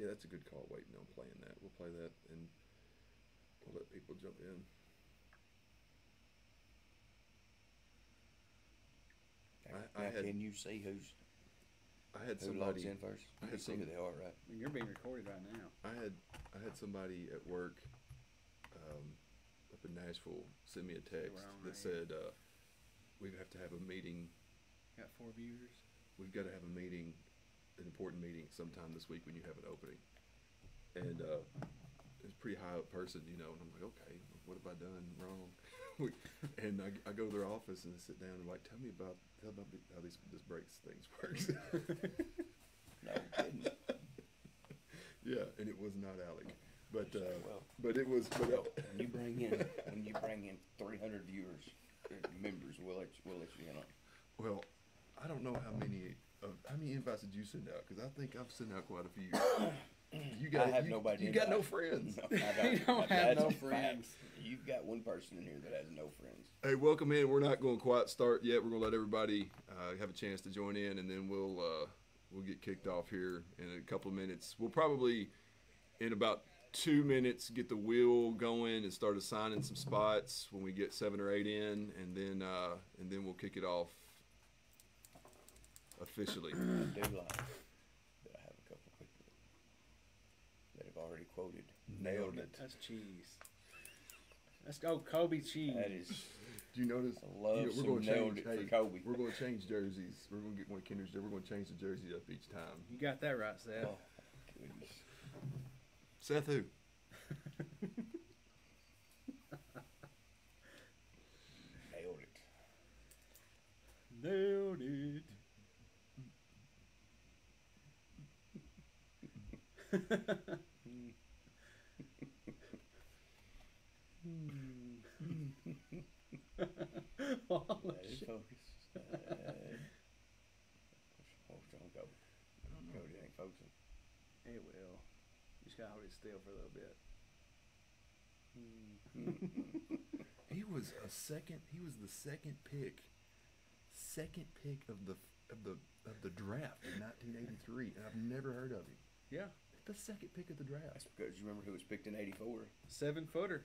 Yeah, that's a good call. Waiting on playing that. We'll play that and we'll let people jump in. I- I Now, had- can you see who's I had who logs somebody. in first? I had can see who they are, right? I mean, you're being recorded right now. I had I had somebody at work um, up in Nashville send me a text that right said uh, we have to have a meeting. Got four viewers. We've got to have a meeting, an important meeting sometime this week when you have an opening. And uh, it's pretty high up person, you know. And I'm like, okay, what have I done wrong? And I, I go to their office and sit down and like, tell me about tell about how these this breaks things works. No yeah, and it was not Alec, but uh, Well, but it was but well, when you bring in when you bring in 300 viewers, uh, members, we'll let you, we'll let you in on. Well, I don't know how many of how many invites did you send out? Because I think I've sent out quite a few. You got I have you, nobody. You got no friends. No, I don't. You don't That's have no a fact. friends. You've got one person in here that has no friends. Hey, welcome in. We're not going to quite start yet. We're going to let everybody uh, have a chance to join in, and then we'll uh, we'll get kicked off here in a couple of minutes. We'll probably in about two minutes get the wheel going and start assigning some spots when we get seven or eight in, and then uh, and then we'll kick it off officially. I do like that I have a couple people that have already quoted. Nailed it. That's cheese. Let's go, oh, Kobe cheese. That is. Do you notice? I love you know, some gonna nailed change- it for hey, Kobe. We're going to change jerseys. We're going to get one of Kendra's. We're going to change the jersey up each time. You got that right, Seth. Oh, goodness. Seth, who? Nailed it. Nailed it. Focus. Wrong with Kobe? Cody ain't focusing. It will. You just gotta hold it still for a little bit. He was a second. He was the second pick, second pick of the of the of the draft in 1983, and I've never heard of him. Yeah, The second pick of the draft. That's because you remember who was picked in '84. seven footer.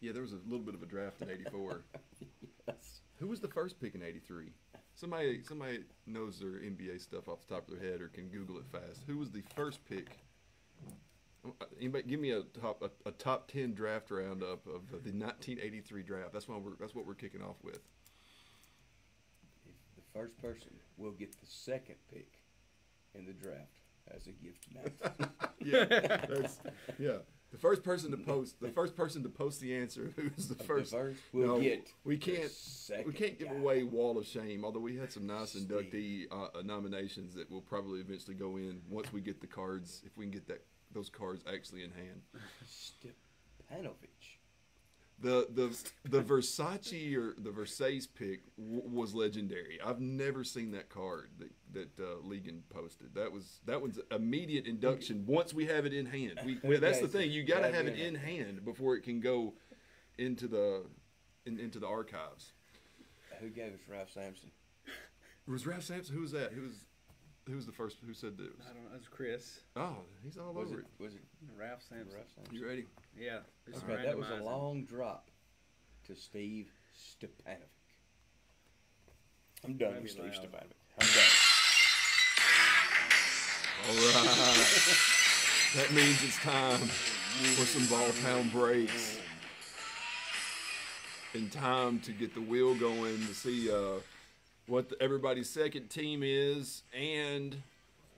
Yeah, there was a little bit of a draft in '84. Yes. Who was the first pick in '83? Somebody somebody knows their NBA stuff off the top of their head or can Google it fast. Who was the first pick? Anybody give me a top a, a top ten draft roundup of the 1983 draft. That's what we're that's what we're kicking off with. If the first person will get the second pick in the draft as a gift tonight. Yeah, that's yeah. The first person to post the first person to post the answer who's the the first. first will no, get. we can't we can't give guy. away wall of shame. Although we had some nice Steve. inductee uh, nominations that will probably eventually go in once we get the cards. If we can get that those cards actually in hand. Stipanovich. The the the Versace or the Versace pick w- was legendary. I've never seen that card that that uh, Legan posted. That was that was immediate induction once we have it in hand. We, we- that's the thing. You got to have it in in hand before it can go into the in, into the archives. Who gave us Ralph Sampson? Was Ralph Sampson? Who was that? Who was who was the first? Who said that? It was, I don't know. It was Chris. oh, he's all Was over it? it. Was it Ralph Sampson. Ralph Sampson? You ready? Yeah. Okay, that was a long drop to Steve Stipanovich. I'm done with Steve loud. Stipanovich. I'm done. All right. that means it's time for some ball town breaks. In time to get the wheel going to see uh, what the, everybody's second team is and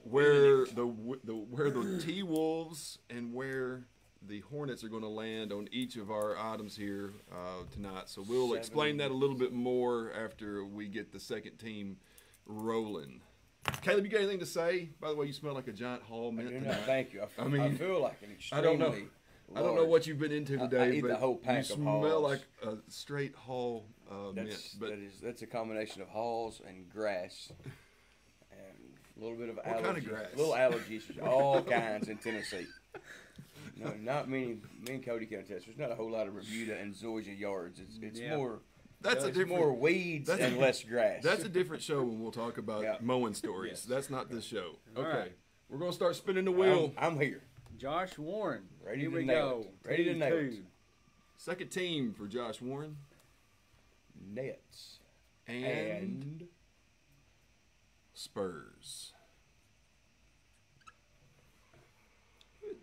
where the the where the T Wolves and where the Hornets are going to land on each of our items here uh, tonight. So we'll Seven. explain that a little bit more after we get the second team rolling. Caleb, you got anything to say? By the way, you smell like a giant hall I mint tonight. thank you. I mean, I feel like an extremely. I don't know. I don't know what you've been into I- I today, the but whole pack you of smell Halls. like a straight hall uh, mint. That's But that is that's a combination of halls and grass, and a little bit of What allergies. kind of grass? Little allergies, all kinds in Tennessee. No, not many. Me and Cody can attest. There's not a whole lot of Rebuta and Zoysia yards. It's it's Yeah. more. that's a it's different. more weeds that's a- and less grass. That's a different show when we'll talk about Yeah. mowing stories. Yes. That's not this show. All Okay. right. We're gonna start spinning the wheel. I'm, I'm here. Josh Warren. Ready Here to we nail go. it. Ready to Team nail it. Second team for Josh Warren Nets and, and Spurs.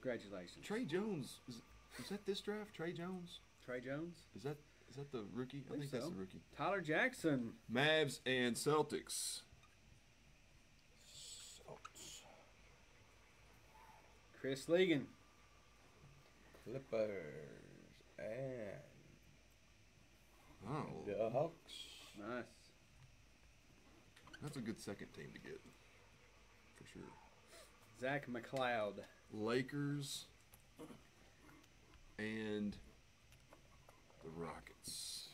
Congratulations. Trey Jones is, is that this draft? Trey Jones Trey Jones. is that is that the rookie? I Believe think that's so. the rookie. Tyler Jackson. Mavs and Celtics. Salts. Chris Legan. Clippers and Oh, the Hawks. Nice. that's a good second team to get for sure. Zach McLeod. Lakers and the Rockets.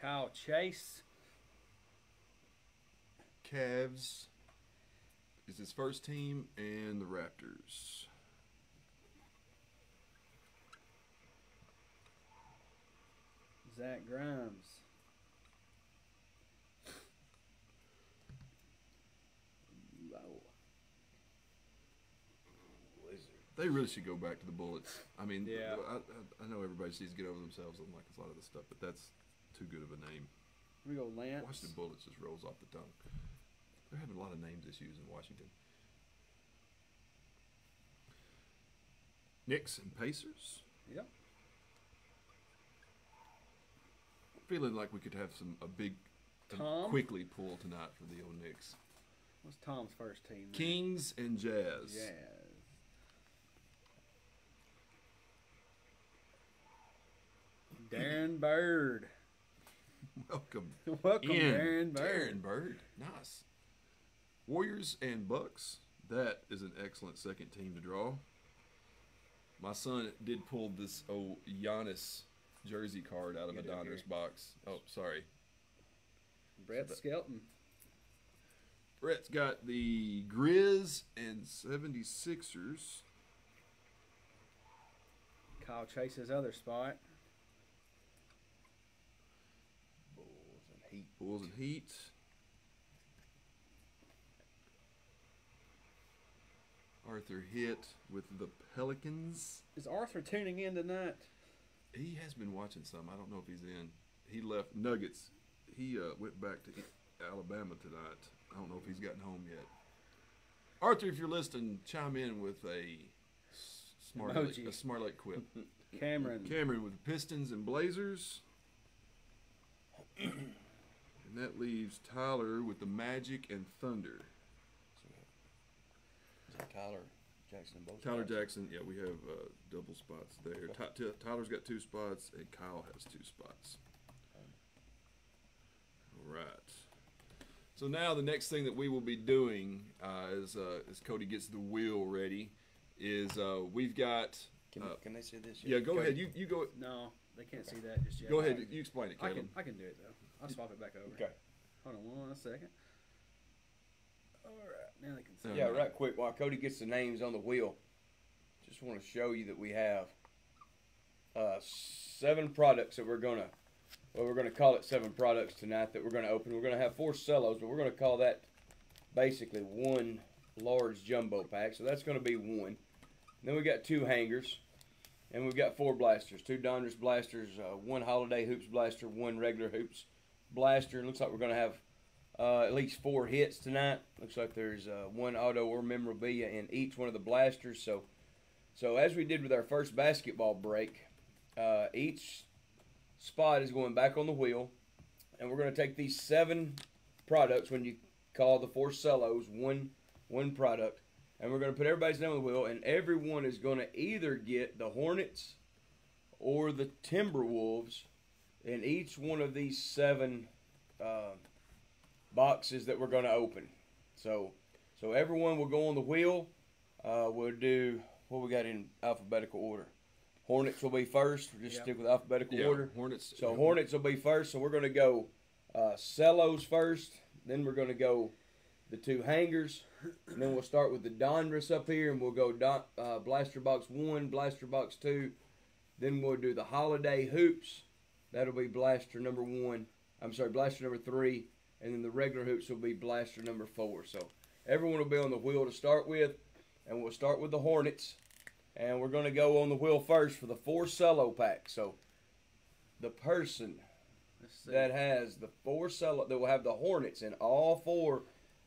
Kyle Chase. Cavs is his first team, and the Raptors. Zach Grimes. Wow. Wizards. They really should go back to the Bullets. I mean, Yeah. I, I, I know everybody needs to get over themselves on like a lot of this stuff, but that's too good of a name. Here we go, Lance. Washington Bullets just rolls off the tongue. They're having a lot of names issues in Washington. Knicks and Pacers. Yep. Feeling like we could have some a big, a Tom? quickly pull tonight for the old Knicks. What's Tom's first team? there? Kings and Jazz. Jazz. Darren Bird. Welcome. Welcome, in. Darren Bird. Darren Bird. Nice. Warriors and Bucks. That is an excellent second team to draw. My son did pull this old Giannis jersey card out of a Get Donruss box. Oh, sorry. Brett Skelton. Brett's got the Grizz and 76ers. Kyle Chase's other spot. Bulls and Heat. Bulls and Heat. Arthur hit with the Pelicans. Is Arthur tuning in tonight? He has been watching some. I don't know if he's in. He left Nuggets. He uh, went back to Alabama tonight. I don't know if he's gotten home yet. Arthur, if you're listening, chime in with a smart Emoji. a smart like quip. Cameron. Cameron with the Pistons and Blazers. and that leaves Tyler with the Magic and Thunder. Is that Tyler Jackson? Both Tyler spots? Jackson, yeah, we have uh, double spots there. Ty- Ty- Tyler's got two spots, and Kyle has two spots. All right. So now the next thing that we will be doing, uh, as uh, as Cody gets the wheel ready, is uh, we've got. Can, Uh, can they see this? Yeah, go Cody? ahead. You you go. No, they can't see that just yet. Go ahead. You explain it, I can, I can do it though. I'll swap it back over. Okay. Hold on one second. All right, now they can see. Yeah, right quick. While Cody gets the names on the wheel, just want to show you that we have uh, seven products that we're gonna. Well, we're gonna call it seven products tonight that we're gonna open. We're gonna have four cellos, but we're gonna call that basically one large jumbo pack. So that's gonna be one. then we got two hangers, and we've got four blasters. Two Donruss blasters, uh, one Holiday Hoops blaster, one regular Hoops blaster. Looks like we're gonna have uh, at least four hits tonight. Looks like there's uh, one auto or memorabilia in each one of the blasters. So, so as we did with our first basketball break, uh, each spot is going back on the wheel, and we're going to take these seven products. When you call the four cellos one one product, and we're going to put everybody's name on the wheel, and everyone is going to either get the Hornets or the Timberwolves in each one of these seven. Uh, boxes that we're going to open. So, so everyone will go on the wheel. Uh, we'll do what we got in alphabetical order. Hornets will be first. We'll just Yep. stick with alphabetical Yeah, order. Hornets. So Hornets will be first. So we're going to go uh, cellos first. Then we're going to go the two hangers. And then we'll start with the Donruss up here, and we'll go Don, uh, Blaster Box One, Blaster Box Two. Then we'll do the Holiday Hoops. That'll be Blaster number one. I'm sorry, Blaster number three. and then the regular hoops will be blaster number four. So everyone will be on the wheel to start with, and we'll start with the Hornets, and we're gonna go on the wheel first for the four cello pack. So the person that has the four cello that will have the Hornets in all four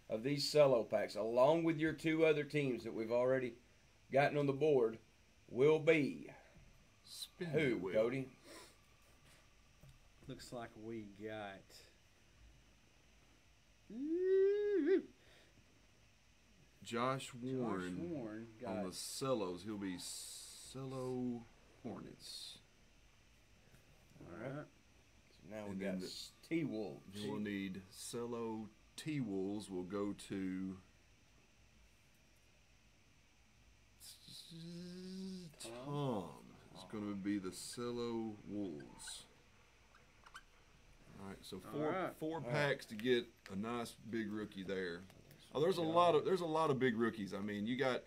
of these cello packs, along with your two other teams that we've already gotten on the board, will be Spin who, wheel. Cody? Looks like we got. Josh Warren Josh Warren got. on the cellos. He'll be cello Hornets. all right. So now we And got then the- T Wolves. We'll need cello T Wolves. We'll go to Tom. It's going to be the cello Wolves. All right, so four All right. four All right. packs to get a nice big rookie there. Oh, there's a lot of there's a lot of big rookies. I mean, you got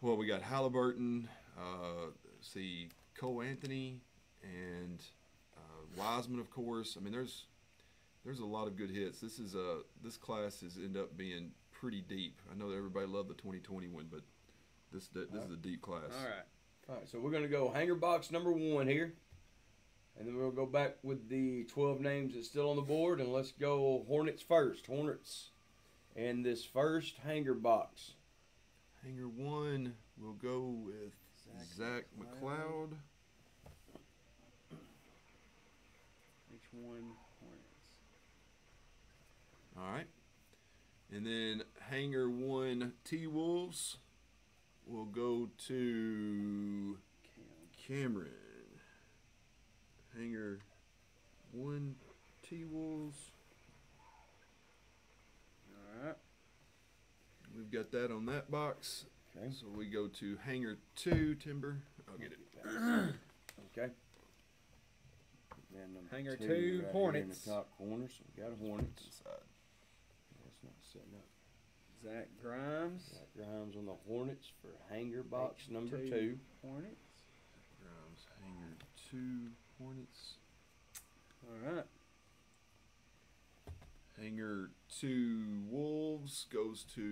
well, we got Halliburton, uh, let's see Cole Anthony, and uh, Wiseman, of course. I mean, there's there's a lot of good hits. This is a this class has ended up being pretty deep. I know that everybody loved the 2020 one, but this this is a deep class. All right. All right, so we're gonna go hanger box number one here, and then we'll go back with the twelve names that's still on the board, and let's go Hornets first. Hornets, and this first hanger box. Hanger one, we'll go with Zach, McLeod. Each one Hornets. All right, and then hanger one T Wolves. will go to Cam. Cameron. Hanger one T Wolves. All right. We've got that on that box. Okay. So we go to hanger two timber. I'll get it. Okay. And Hanger two two, right here in the top corner, so we got a Hornets. Inside. That's not setting up. Zach Grimes. Got Grimes on the Hornets for hanger box H number two. two. Hornets. Grimes hanger two Hornets. All right. Hanger two Wolves goes to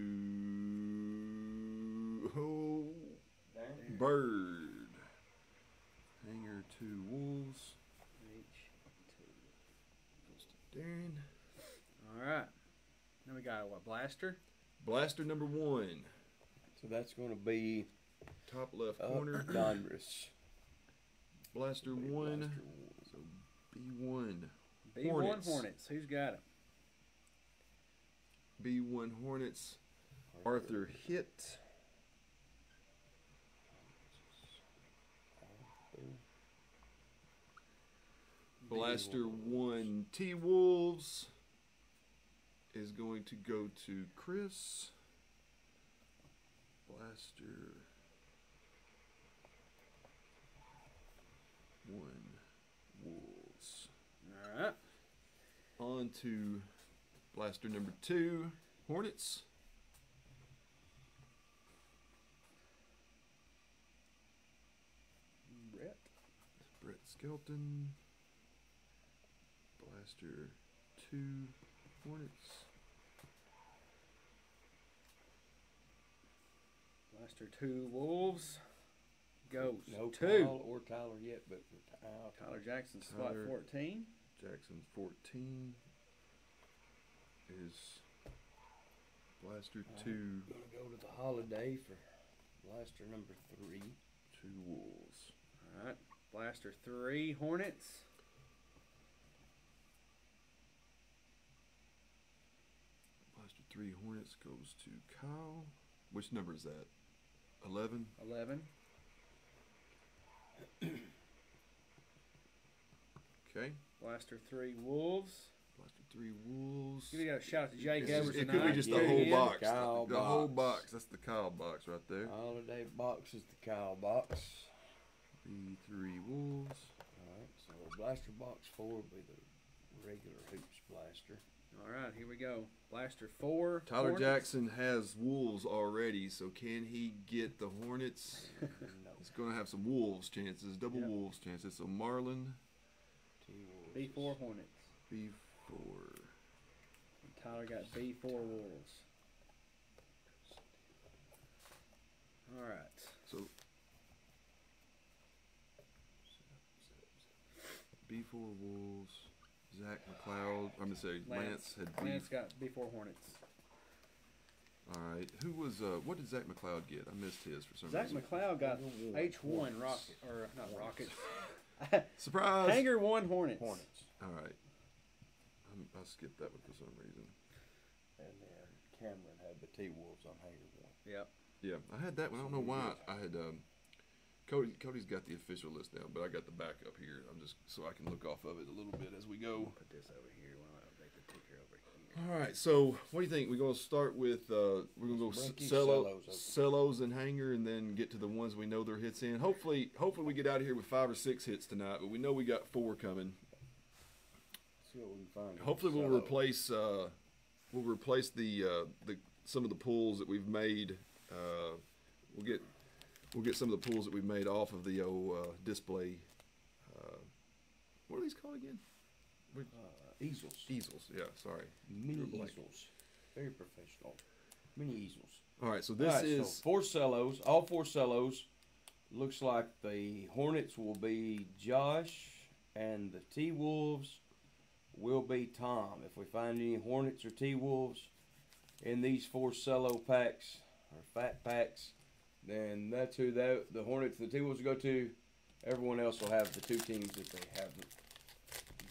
oh, Bird. Hanger two Wolves H two. goes to Darren. All right. Now we got what? Blaster. Blaster number one, So that's going to be top left uh, corner. Donruss. Blaster one, Blaster so B one, B one Hornets. Hornets. Who's got him? B one Hornets. Arthur Hit. Blaster one T Wolves is going to go to Chris. Blaster one Wolves. All right. On to blaster number two Hornets. Brett. Brett Skelton. Blaster two Hornets. Blaster two Wolves. Goes No two. Kyle or Tyler yet, but for Tyler. Tyler Jackson, spot Tyler. 14. Jackson 14 is Blaster Alright. 2, Gonna go to the holiday for blaster number three. 2 Wolves. All right. Blaster three Hornets. Blaster 3 Hornets goes to Kyle. Which number is that? 11. 11. Okay. Blaster three Wolves. Blaster 3 Wolves. Give a shout out to Jake It's just- Edwards it could be tonight. just Yeah, the whole yeah. box. Kyle the, the whole box. box. That's the Kyle box right there. Holiday box is the Kyle box. B3 Wolves. Alright, so blaster box four will be the regular hoops blaster. All right, here we go. Blaster four. Tyler Hornets. Jackson has Wolves already, so can he get the Hornets? no. He's going to have some Wolves chances, double Yep. Wolves chances. So Marlin, B four Hornets. B4. Tyler got B four wolves. All right. So B four Wolves, Zach McLeod. I'm gonna say Lance, had B. Lance got B four Hornets. All right. Who was? Uh, what did Zach McLeod get? I missed his for some Zach reason. McLeod got H one rocket or not rockets. Surprise! Hanger one Hornets. Hornets. All right. I'm, I skipped that one for some reason. And then Cameron had the T Wolves on Hanger one. Yep. Yeah, I had that one. I don't know why. I had um, Cody. Cody's got the official list down, but I got the backup here. I'm just so I can look off of it a little bit as we go. Put this over here. We'll update the ticker over here. All right. So what do you think? We're gonna start with uh, we're gonna go Let's s- bring these cello, cellos and hanger, and then get to the ones we know their hits in. Hopefully, hopefully we get out of here with five or six hits tonight. But we know we got four coming. See what we can find. Hopefully we'll Cello. replace uh, we'll replace the uh, the some of the pulls that we've made. Uh, we'll get we'll get some of the pulls that we've made off of the old uh, display. Uh, what are these called again? Uh, easels. Easels. Yeah. Sorry. Mini easels. Very professional. Mini easels. All right. So this Alright, so is four cellos. All four cellos. Looks like the Hornets will be Josh, and the T Wolves will be Tom. If we find any Hornets or T Wolves in these four cello packs or fat packs, then that's who the the Hornets and the T Wolves will go to. Everyone else will have the two teams that they have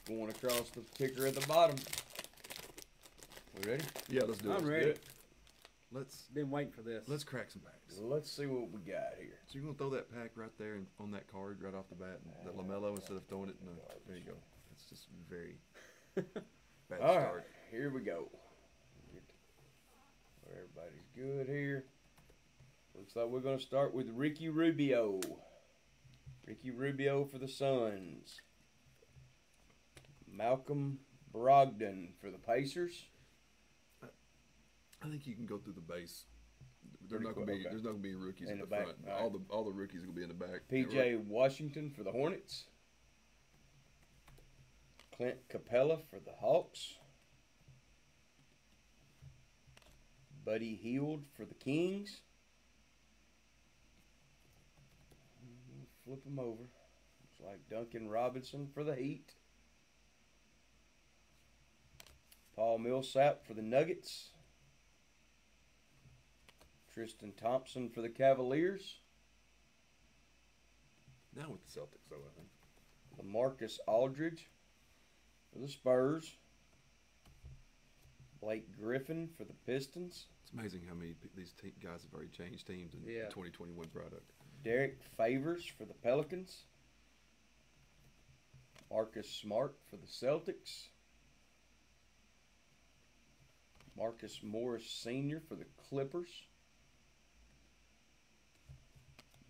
going across the ticker at the bottom. We ready? yeah. Let's do it. I'm ready. Let's Been waiting for this. let's crack some packs. Let's see what we got here. So you're gonna throw that pack right there and on that card right off the bat, and that Lamelo instead of throwing it in the. There you go. It's just very bad All right, start. here we go. Everybody's good here. Looks like we're going to start with Ricky Rubio. Ricky Rubio for the Suns. Malcolm Brogdon for the Pacers. I think you can go through the base. There's Pretty not gonna be okay. there's not gonna be rookies In in the the, front. alright. All the all the rookies are gonna be in the back. PJ Washington for the Hornets. Clint Capela for the Hawks. Buddy Hield for the Kings. Flip them over. Looks like Duncan Robinson for the Heat. Paul Millsap for the Nuggets. Tristan Thompson for the Cavaliers. now with the Celtics though. I think. Lamarcus Aldridge for the Spurs. Blake Griffin for the Pistons. It's amazing how many these te- guys have already changed teams in Yeah. the 2021 product. Derrick Favors for the Pelicans. Marcus Smart for the Celtics. Marcus Morris Sr. for the Clippers.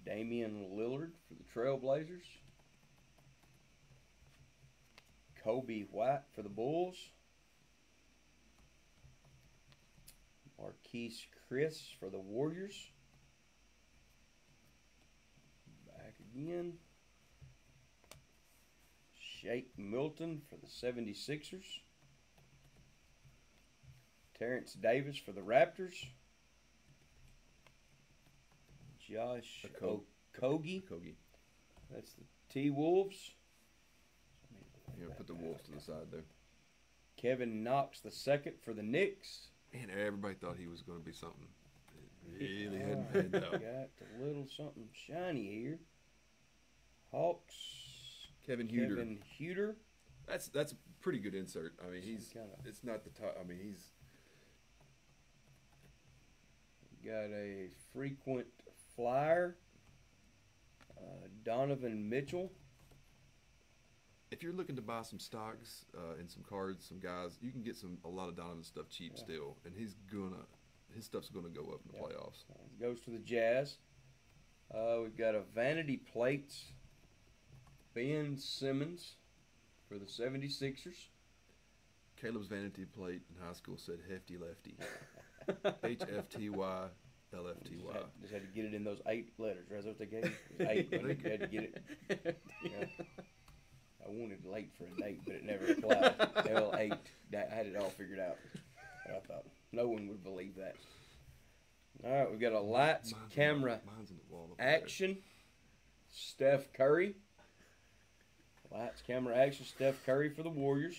Damian Lillard for the Trailblazers. Coby White for the Bulls. Marquese Chriss for the Warriors. Back again. Shake Milton for the 76ers. Terrence Davis for the Raptors. Josh Okogie. Kogi. That's the T Wolves. Yeah, put the Wolves to the side there. Kevin Knox the second for the Knicks. Man, everybody thought he was going to be something. It really hadn't panned out. Got a little something shiny here. Hawks. Kevin Huerter. Kevin Huerter. That's that's a pretty good insert. I mean, he's Some kinda- it's not the top. I mean, he's Got a frequent flyer. Uh, Donovan Mitchell. if you're looking to buy some stocks uh, and some cards, some guys, you can get some a lot of Donovan stuff cheap Yeah. still, and he's gonna his stuff's gonna go up in the Yeah. playoffs. Goes to the Jazz. Uh, we've got a vanity plates. Ben Simmons for the 76ers. Caleb's vanity plate in high school said "hefty lefty," H F T Y L F T Just had, to get it in those eight letters. Right? That's what they gave you. Eight, you had to get it. Yeah. I wanted late for a date, but it never applied. L eight. I had it all figured out. I thought no one would believe that. All right, we've got a lights, Mine's in- camera, the up there. action. Steph Curry. Lights, camera, action. Steph Curry for the Warriors.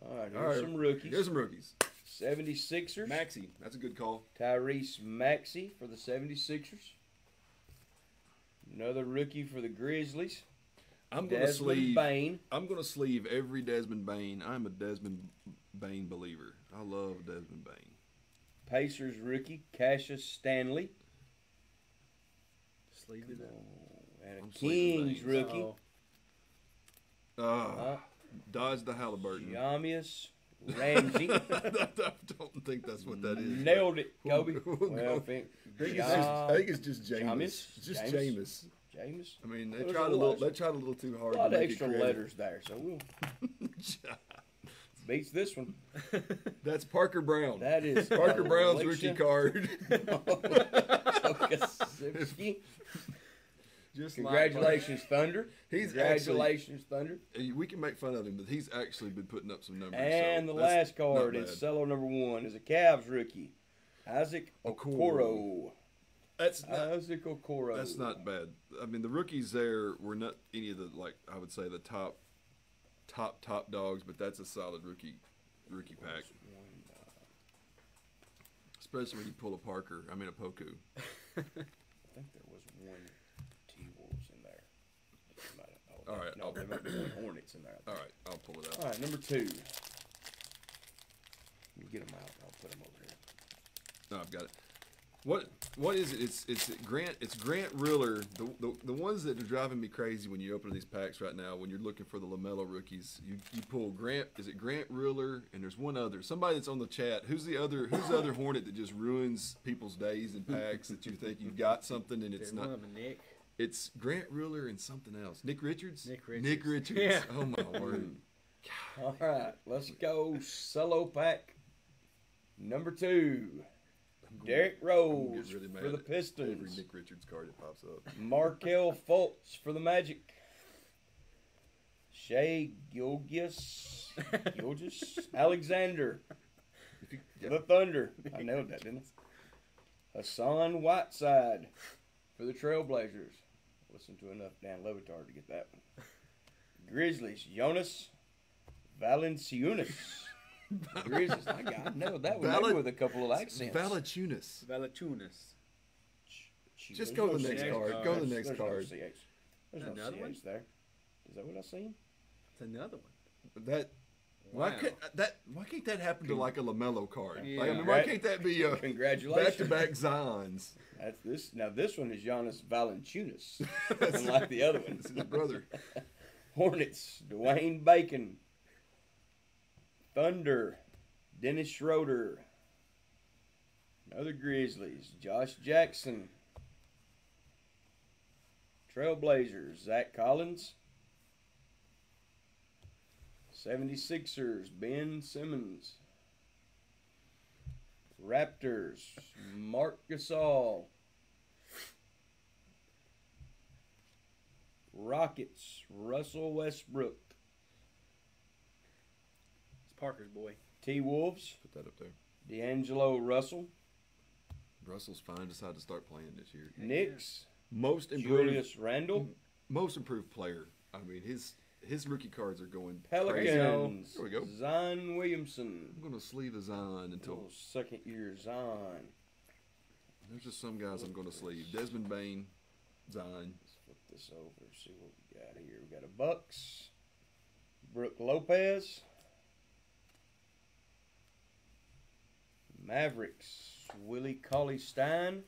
All right, here's All right. some rookies. Here's some rookies. 76ers. Maxey, that's a good call. Tyrese Maxey for the 76ers. Another rookie for the Grizzlies. I'm gonna sleeve. Bane. I'm gonna sleeve every Desmond Bane. I'm a Desmond Bane believer. I love Desmond Bane. Pacers rookie Cassius Stanley. Sleeve it up. And a I'm Kings rookie. Ah, Uh, dodge the Halliburton. Jamius Ramsey. I don't think that's what that is. Nailed it, We'll- Kobe. we'll well, go. think, I think, it's just, I think it's just Jameis. Jameis? Just Jameis? Jameis. James. I mean, they tried a a little. lot- They tried a little too hard. A hard. lot to of make extra letters there, so we'll beats this one. That's Parker Brown. That is Parker Brown's Alicia rookie card. Okasewski. Just Congratulations, Thunder. He's Congratulations, Thunder. We can make fun of him, but he's actually been putting up some numbers. And so the last card not is bad. cello number one is a Cavs rookie, Isaac Okoro. Okoro. That's not, Isaac Okoro. that's not bad. I mean, the rookies there were not any of the like I would say the top, top top dogs, but that's a solid rookie, rookie pack. Especially when you pull a Parker. I mean a Poku. I think there was one T Wolves in there. Might have- oh, All right, No, I'll- there might be one Hornets in there. All right, I'll pull it out. All right, number two. You get them out. I'll put them over here. No, I've got it. What what is it? It's it's Grant it's Grant Riller. The, the the ones that are driving me crazy when you open these packs right now. When you're looking for the Lamelo rookies, you, you pull Grant. Is it Grant Riller? And there's one other. Somebody that's on the chat. Who's the other? Who's the other Hornet that just ruins people's days and packs that you think you've got something and it's There's not. one of Nick. It's Grant Riller and something else. Nick Richards. Nick Nick Richards. Richards. Yeah. Oh my word. All right, let's go. Cello pack number two. Derrick Rose really for the at Every Nick Richards card that pops up. Markelle Fultz for the Magic. Shai Gilgeous, Gilgeous Alexander the Thunder. I nailed that, didn't I? Hassan Whiteside for the Trailblazers. Listen to enough Dan Le Batard to get that one. Grizzlies, Jonas Valanciunas. Grizzlies, I got I nailed that one Val- with a couple of accents. Valachunas. Valachunas. Ch- Just go to the next CH. card. card. Go to the There's- next there's no card. CH. There's no Another one? CH there. Is that what I seen? It's another one. That why Wow. can't uh, that why can't that happen to like a Lamelo card? Yeah. Like, I mean, why can't that be a congratulations back-to-back Zions? That's this. Now this one is Giannis Valanciunas, unlike the other one. This his brother. Hornets, Dwayne Bacon. Thunder, Dennis Schroeder. Another Grizzlies, Josh Jackson. Trailblazers, Zach Collins. 76ers, Ben Simmons. Raptors, Marc Gasol. Rockets, Russell Westbrook. It's Parker's boy. T Wolves, Put that up there. D'Angelo Russell. Russell's fine. Decided to start playing this year. Knicks, Most improved. Julius Randle. Most improved player. I mean, his his rookie cards are going crazy. Pelicans, There we go. Zion Williamson. I'm gonna sleeve a Zion until Little second year Zion. there's just some guys I'm gonna sleeve. Desmond Bane, Zion. Let's flip this over. See what we got here. We got a Bucks. Brook Lopez. Mavericks. Willie Cauley Stein.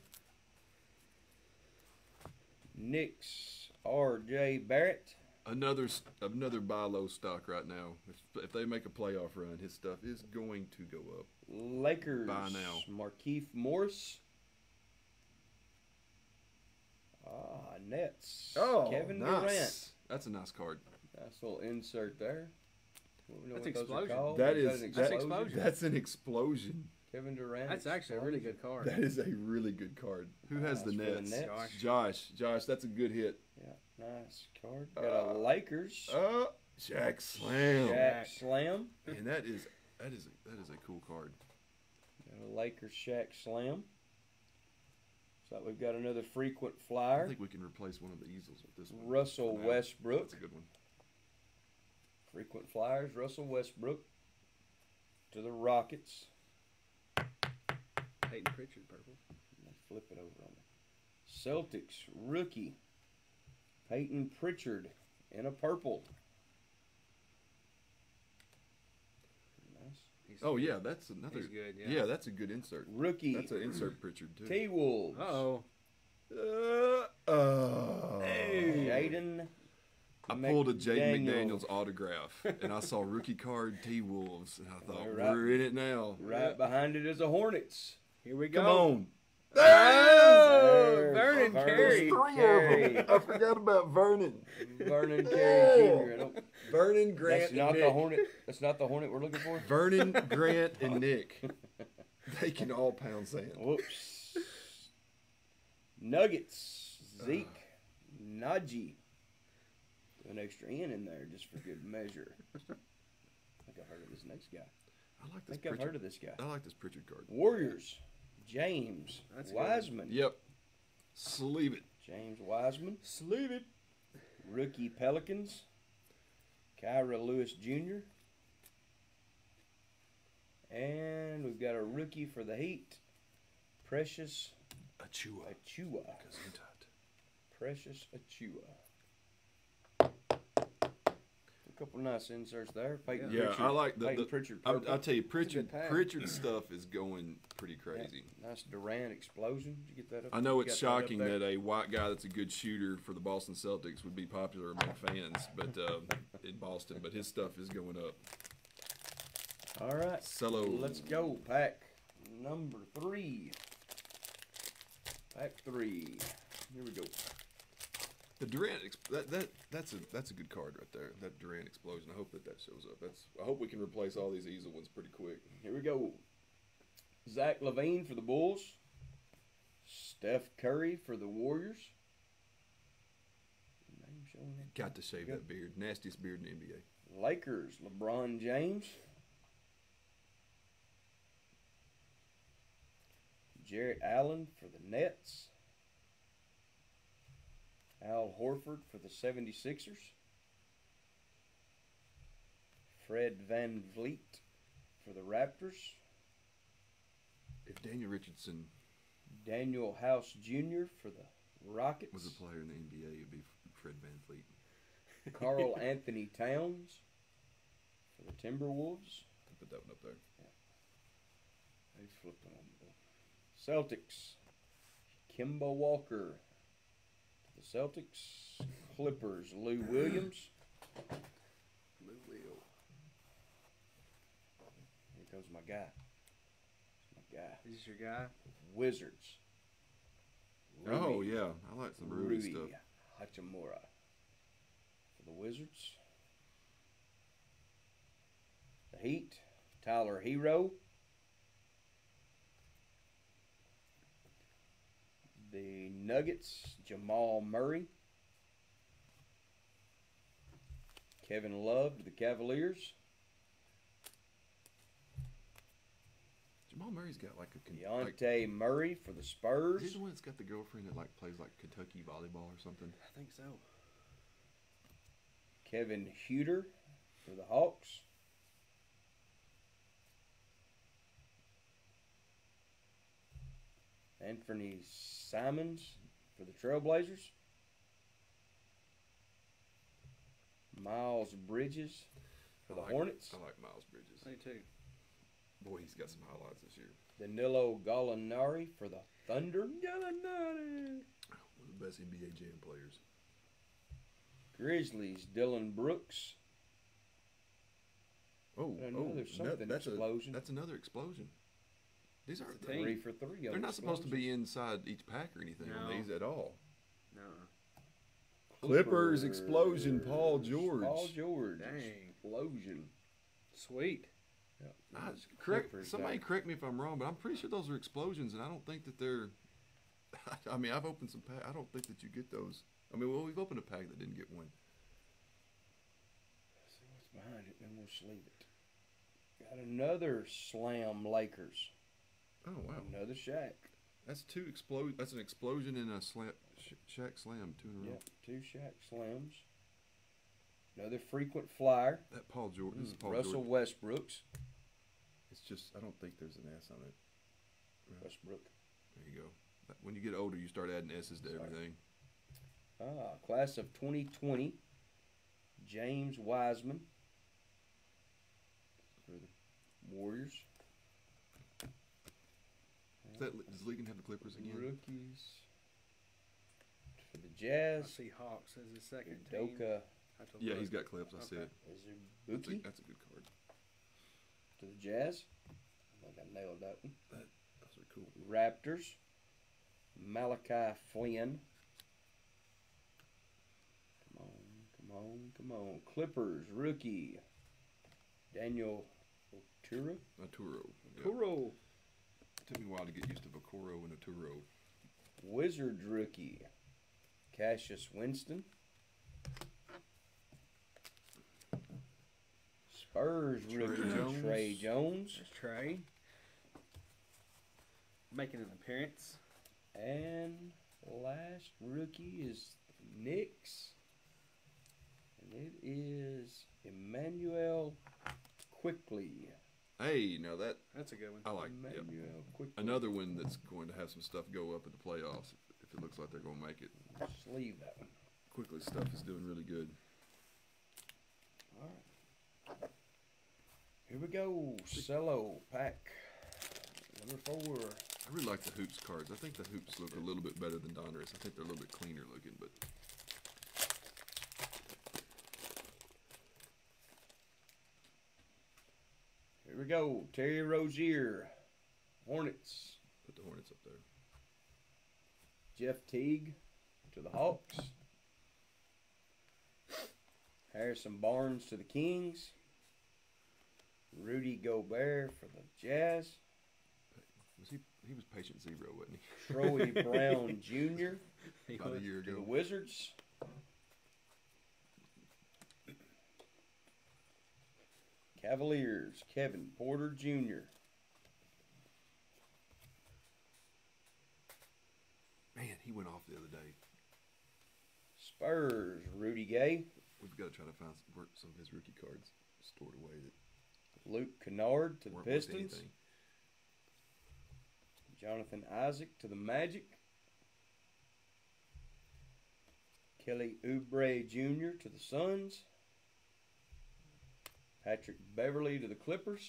Knicks. R.J. Barrett. Another another buy low stock right now. If, if they make a playoff run, his stuff is going to go up. Lakers. Buy now. Markieff Morris. Ah, Nets. Kevin Durant. That's a nice card. Nice little insert there. What we know That's what those are explosion. called? That Is is an That's that- explosion. That's an explosion. Kevin Durant. That's actually a really good card. That is a really good card. Who has the That's for the Nets? Nets. Josh. Josh. Josh, that's a good hit. Yeah, nice card. Got a Uh, Lakers. Uh, Jack Slam. Jack Slam. And that is That is a, that is a cool card. Got a Lakers Shaq Slam. So we've got another frequent flyer. I think we can replace one of the easels with this one. Russell for now. Westbrook. That's a good one. Frequent flyers. Russell Westbrook to the Rockets. Payton Pritchard purple. Let me Flip it over on me. Celtics rookie Payton Pritchard in a purple. Nice. He's, Oh yeah, that's another. he's good. yeah. Yeah. that's a good insert. Rookie That's an insert Pritchard too. T Wolves. Oh, Uh, oh. Jaden. I pulled a Jaden McDaniels. McDaniels autograph, and I saw rookie card T Wolves, and I thought All right. we're in it now. Right behind it is a Hornets. here we go. Come on. Oh, Vernon Vernon Carey. Carey. I forgot about Vernon. Vernon Carey Jr. Vernon Grant That's and not Nick. the Hornet. That's not the Hornet we're looking for. Vernon Grant and Nick. They can all pound sand. Whoops. Nuggets. Uh. Zeke. Nnaji. An extra N in there just for good measure. I think I've heard of this next guy. I like this. I this think I've Pritchard. heard of this guy. I like this Pritchard card. Warriors. James That's a good. Wiseman. Yep. Sleeve it. James Wiseman. Sleeve it. Rookie Pelicans. Kira Lewis Jr. And we've got a rookie for the Heat. Precious Achiuwa. Achiuwa. Gesundheit. Precious Achiuwa. A couple nice inserts there. Payton Yeah, Pritchard. I like the- the- Pritchard. I, purple. I'll tell you, Pritchard. Pritchard stuff is going pretty crazy. Nice Durant explosion. Did you get that up? I know it's it's that shocking that a white guy that's a good shooter for the Boston Celtics would be popular among fans, but uh, in Boston, but his stuff is going up. All right. Cello. Let's go. Pack number three. Pack three. Here we go. The Durant that that that's a that's a good card right there. That Durant explosion. I hope that that shows up. That's I hope we can replace all these easel ones pretty quick. Here we go. Zach LaVine for the Bulls. Steph Curry for the Warriors. Name showing that. Got to shave that beard. Nastiest beard in the NBA. Lakers, LeBron James. Jarrett Allen for the Nets. Al Horford for the 76ers. Fred Van Vliet for the Raptors. If Daniel Richardson Danuel House Jr. for the Rockets. was a player in the NBA, it'd be Fred Van Fleet. Karl Anthony Towns for the Timberwolves. Put that one up there. They flipped on the Celtics. Kemba Walker. The Celtics. Clippers. Lou Williams. Lou Will. Here goes my guy. My guy. Is this your guy? Wizards. Oh yeah, I like some Ruby Rui stuff. Hachimura for the Wizards. The Heat. Tyler Herro. The Nuggets. Jamal Murray. Kevin Love to the Cavaliers. Jamal Murray's got like a con- like, Dejounte Murray for the Spurs. He's the one that's got the girlfriend that like plays like Kentucky volleyball or something? I think so. Kevin Huerter for the Hawks. Anthony Simons for the Trailblazers. Miles Bridges for I the like- Hornets. I like Miles Bridges. Me too. Boy, he's got some highlights this year. Danilo Gallinari for the Thunder. Gallinari. One of the best NBA Jam players. Grizzlies Dillon Brooks. Oh, Another oh, no, something that's explosion. A, that's another explosion. These aren't. a team. Three for three. They're on not supposed to be inside each pack or anything on these at all. No. Clippers explosion, Paul George. Paul George. Dang. Explosion. Sweet. I, correct. Clippers Somebody got- correct me if I'm wrong, but I'm pretty sure those are explosions, and I don't think that they're. I mean, I've opened some pack. I don't think that you get those. I mean, well, we've opened a pack that didn't get one. See what's behind it, then we'll sleeve it. Got another slam Lakers. Oh wow, Another Shaq. that's two explode. That's an explosion in a slam. Sh- Shaq slam two in a row. Yep, two Shaq slams. Another frequent flyer. That Paul George. This is Mm, Paul Russell George. Westbrooks. It's just I don't think there's an S on it. Westbrook. There you go. When you get older, you start adding S's to Sorry. everything. Ah, class of 2020. James Wiseman. For the Warriors. Is that, does Legan have the Clippers again? Rookies. For the I Jazz. see Hawks as his second team. Doka I have to Yeah, look. he's got clips. I see Okay. it. That's a, that's a good card. to the Jazz. I think I nailed that one. Those are cool. Raptors. Malachi Flynn. Come on, come on, come on. Clippers rookie. Daniel Oturu. Naturo. Yeah. Kuro. Took me a while to get used to Vacoro and Naturo. Wizards rookie. Cassius Winston. Spurs Trey rookie Jones. Trey Jones. There's Trey. Making an appearance. And last rookie is Knicks. And it is Emmanuel Quickley. Hey, now that That's a good one. I like. Yep. Emmanuel Quickley. Another one that's going to have some stuff go up in the playoffs if, if it looks like they're going to make it. Just leave that one. Quickley, stuff is doing really good. All right. Here we go. Cello pack number four. I really like the hoops cards. I think the hoops look a little bit better than Donruss. I think they're a little bit cleaner looking, but we go. Terry Rozier. Hornets. put the Hornets up there. Jeff Teague to the Hawks. Harrison Barnes to the Kings. Rudy Gobert for the Jazz. Was he? He was patient zero, wasn't he? Troy Brown Jr. About a year to the. Wizards. Cavaliers, Kevin Porter Jr. Man, he went off the other day. Spurs, Rudy Gay. We've got to try to find some, work some of his rookie cards stored away that Luke Kennard to the Pistons. Jonathan Isaac to the Magic. Kelly Oubre Jr. to the Suns. Patrick Beverley to the Clippers.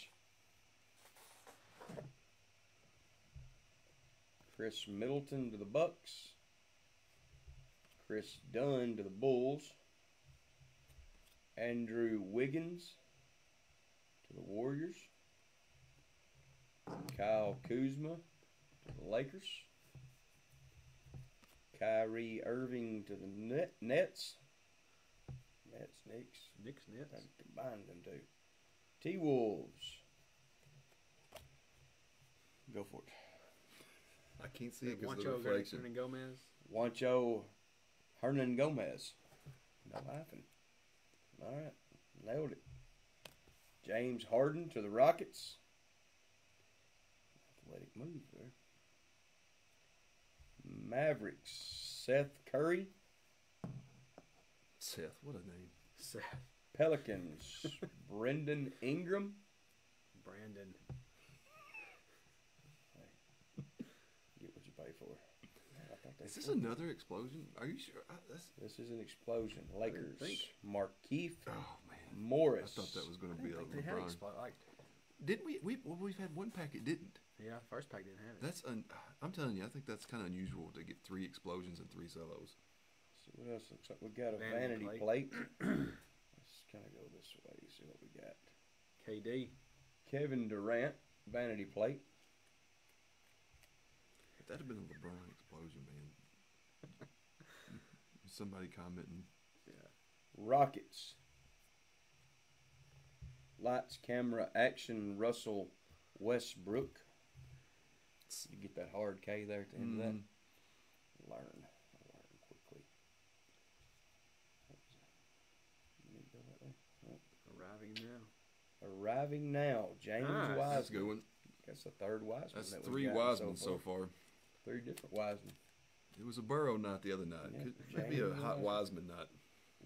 Khris Middleton to the Bucks. Kris Dunn to the Bulls. Andrew Wiggins to the Warriors. Kyle Kuzma to the Lakers. Kyrie Irving to the Nets. Nets, Knicks. Knicks I Nets. combined them two. T Wolves. Go for it. I can't see it because of the Juancho reflection. Hernangomez. Juancho Hernangomez. No laughing. All right. Nailed it. James Harden to the Rockets. Athletic move there. Mavericks. Seth Curry. Seth, what a name. Seth. Pelicans. Brendan Ingram. Brandon. Get what you pay for. I think Is this cool. another explosion? Are you sure? I, that's, This is an explosion. Lakers. think. Markieff oh man, I Morris. thought that was going to be a think they had LeBron. explo- like, Didn't we? We well, we've had one pack it didn't. yeah, first pack didn't have it. That's un, I'm telling you, I think that's kind of unusual to get three explosions and three solos. See what else looks like. We got a Vanity vanity, plate. kind of go this way. See what we got. KD. Kevin Durant vanity plate. That'd have been a LeBron explosion, man. Somebody commenting. Rockets. Lights, camera, action. Russell Westbrook. You get that hard K there at the end of that. Mm. Learn. Learn quickly. What was that? You need to go that way? Arriving now. James Nice. Wiseman. That's a good one. That's the third Wiseman. That's that three gotten Wiseman so so far. far. Three different Wiseman. It was a Burrow night the other night. Yeah, Could maybe a James hot Wiseman. Wiseman night.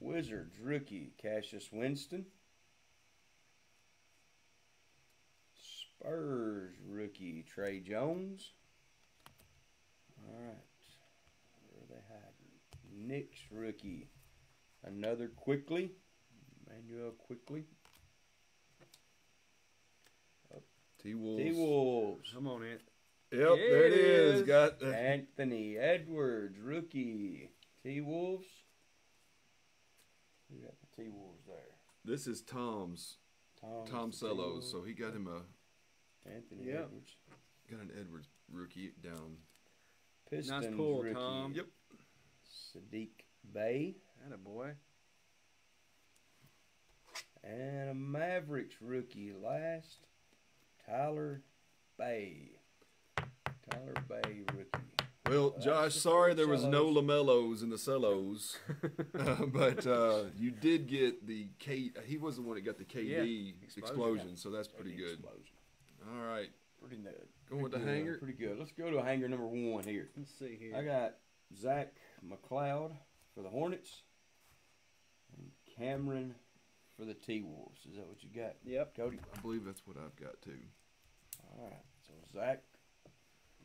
Wizards rookie Cassius Winston. Spurs rookie Trey Jones. All right, where are they hiding? Knicks rookie, another quickly, Manuel Quickley. T Wolves. T Wolves. Come on, Ant. Yep, Yeah, there it it is. is. Got uh, Anthony Edwards rookie T Wolves. We got the T Wolves there. this is Tom's Tom, Tom Sellos, so he got him a Anthony Yep. Edwards. got an Edwards rookie down. Pistons pull, rookie. Tom. Yep. Saddiq Bey That a boy. and a Mavericks rookie last. Tyler Bey. Tyler Bey rookie. Well, That's Josh, sorry full there was no Cellos. LaMelos in the cellos, uh, but uh, you did get the K. He was the one that got the KD Yeah, explosion, explosion. so that's pretty Pretty good. Explosion. All right, Pretty good. going with the good. hanger. Pretty good. Let's go to hanger number one here. Let's see here. I got Zach McLeod for the Hornets and Cameron for the T Wolves. Is that what you got, Yep. Cody? I believe that's what I've got too. All right. So Zach,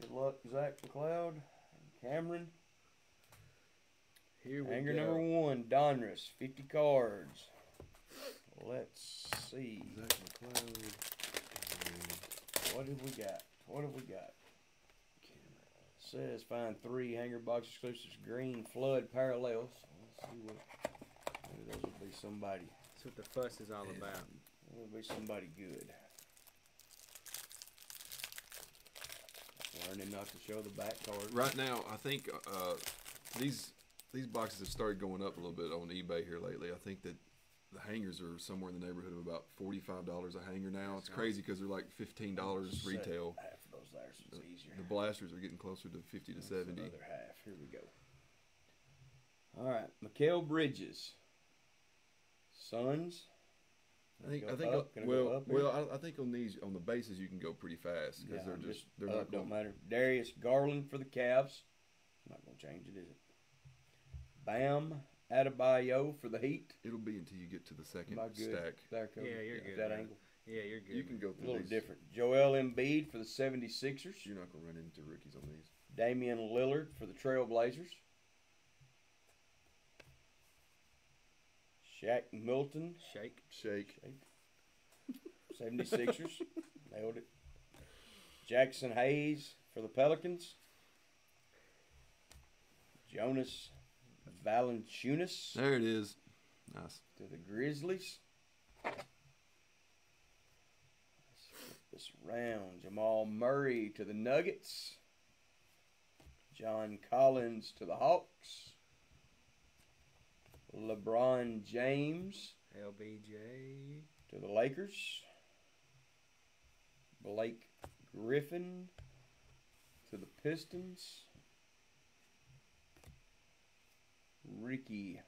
good luck, Zach McLeod and Cameron. Here we Hanger go. number one, Donruss, 50 cards. Let's see. Zach McLeod. What have we got? What have we got? Says find three hanger box exclusives, green flood parallels. Let's see what. Maybe those will be somebody. That's what the fuss is all about. It'll be somebody good. Learning not to show the back card. Right now, I think uh, these these boxes have started going up a little bit on eBay here lately. I think that the hangers are somewhere in the neighborhood of about forty five dollars a hanger now. It's crazy because they're like fifteen dollars retail. Half of those there, so it's easier. The blasters are getting closer to fifty to That's seventy. Other half. Here we go. All right, Mikal Bridges. Suns. I think. I think. up? Gonna well, up well, I, I think on these on the bases you can go pretty fast because Yeah, they're I'm just they're up, not don't going. matter. Darius Garland for the Cavs. Not gonna change it, is it? Bam Adebayo for the Heat. It'll be until you get to the second Am good? stack. There, Yeah, you're At good, That man. angle. Yeah, you're good. You can go through A little these. different. Joel Embiid for the 76ers. You're not gonna run into rookies on these. Damian Lillard for the Trailblazers. Shaq Milton, Shake. Shake. 76ers. Nailed it. Jaxson Hayes for the Pelicans. Jonas Valanciunas There it is. Nice. to the Grizzlies. Let's flip this round. Jamal Murray to the Nuggets. John Collins to the Hawks. LeBron James LBJ. to the Lakers. Blake Griffin to the Pistons. Ricky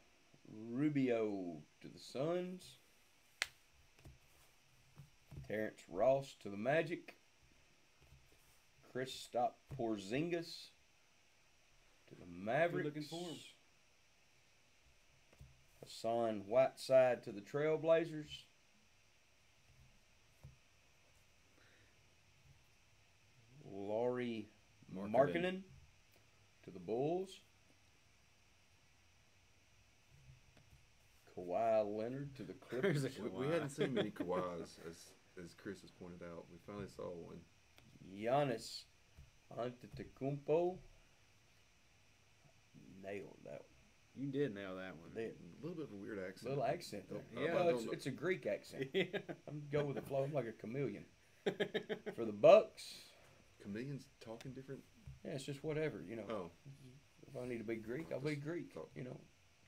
Rubio to the Suns. Terrence Ross to the Magic. Kristaps Porzingis to the Mavericks. looking for him. Hassan Whiteside to the Trailblazers. Lauri Markkanen. Markkanen to the Bulls. Kawhi Leonard to the Clippers. We, we hadn't seen many Kawhis, as as Chris has pointed out. We finally saw one. Giannis Antetokounmpo. Nailed that You did nail that one. one. Did. A little bit of a weird accent. Little accent there. Oh, Yeah. Well, it's, it's a Greek accent. Yeah. I'm go with the flow. I'm like a chameleon. For the Bucks, Chameleons talking different. yeah, it's just whatever, you know. Oh, If I need to be Greek, I'll be Greek. talk. You know,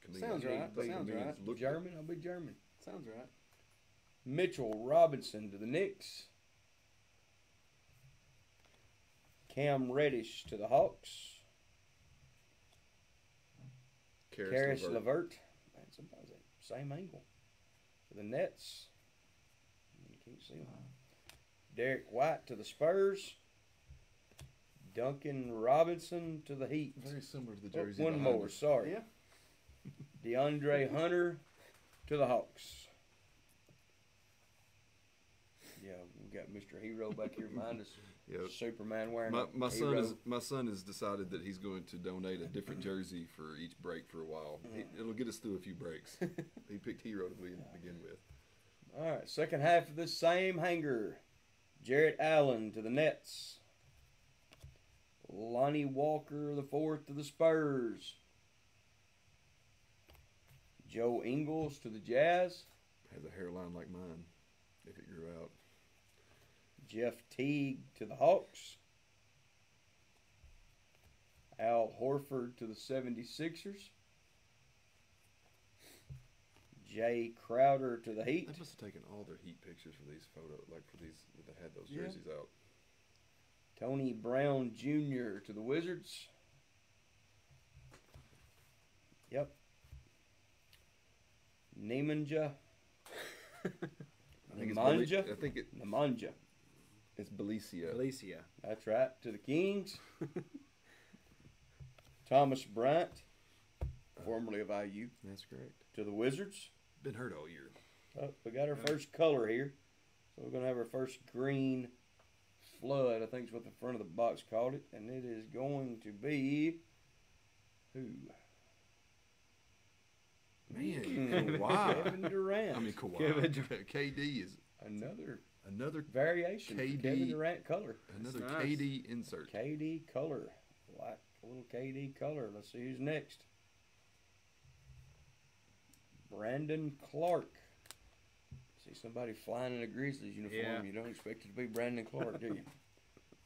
chameleons. Sounds right. Those Sounds chameleons right. look- German, I'll be German. Sounds right. Mitchell Robinson to the Knicks. Cam Reddish to the Hawks. Caris Caris LeVert. Levert. Man, sometimes that same angle. For the Nets. Can't see him. Derrick White to the Spurs. Duncan Robinson to the Heat. Very similar to the Oh, jersey. one behind more, us. sorry. Yeah. DeAndre Hunter to the Hawks. Yeah, we got Mr. Hero back here behind us. Yep. Superman wearing My, a my son is my son has decided that he's going to donate a different jersey for each break for a while. He, it'll get us through a few breaks. he picked hero to begin, begin with. All right, second half of this same hanger. Jarrett Allen to the Nets. Lonnie Walker the fourth to the Spurs. Joe Ingles to the Jazz. Has a hairline like mine, if it grew out. Jeff Teague to the Hawks. Al Horford to the 76ers. Jae Crowder to the Heat. They must have taken all their heat pictures for these photos, like for these that had those Yeah. jerseys out. Tony Brown Jr. to the Wizards. Yep. Nemanja. I think Nemanja. I think it, Nemanja. It's Bjelica. Bjelica. That's right. To the Kings. Thomas Bryant, formerly of IU, That's correct. to the Wizards. Been hurt all year. Oh, we got our first color here. So we're going to have our first green flood, I think is what the front of the box called it. And it is going to be. Who? Man, Hmm, Kawhi. Kevin Durant. I mean Kawhi. Kevin K- KD is another another variation. KD. Kevin Durant color. another nice. KD insert. KD color. Like a little KD color. Let's see who's next. Brandon Clarke. See somebody flying in a Grizzlies uniform. Yeah. You don't expect it to be Brandon Clarke, do you?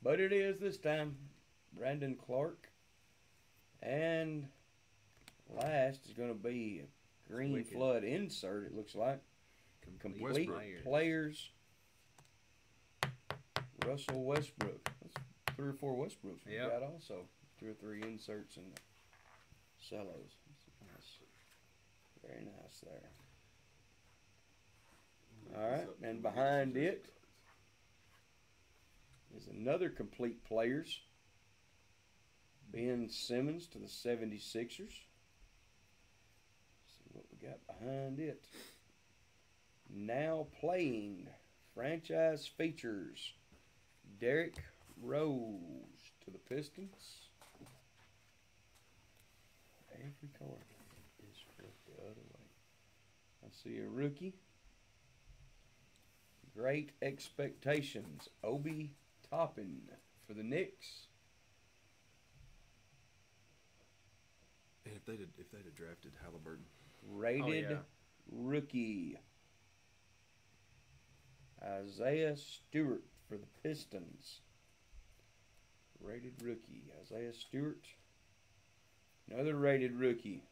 But it is this time. Brandon Clarke. And last is going to be a green flood insert, it looks like. Complete Westbrook. players. Russell Westbrook. That's three or four Westbrooks we Yep. got also. Two or three inserts and cellos. Nice. Very nice there. All right, and behind it is another complete players. Ben Simmons to the 76ers. See what we got behind it. Now playing franchise features Derrick Rose to the Pistons. Every card is flipped the other way. I see a rookie. Great expectations. Obi Toppin for the Knicks. And if they'd have, if they'd have drafted Halliburton, Rated oh, yeah. rookie. Isaiah Stewart for the Pistons. Rated rookie. Isaiah Stewart. Another rated rookie.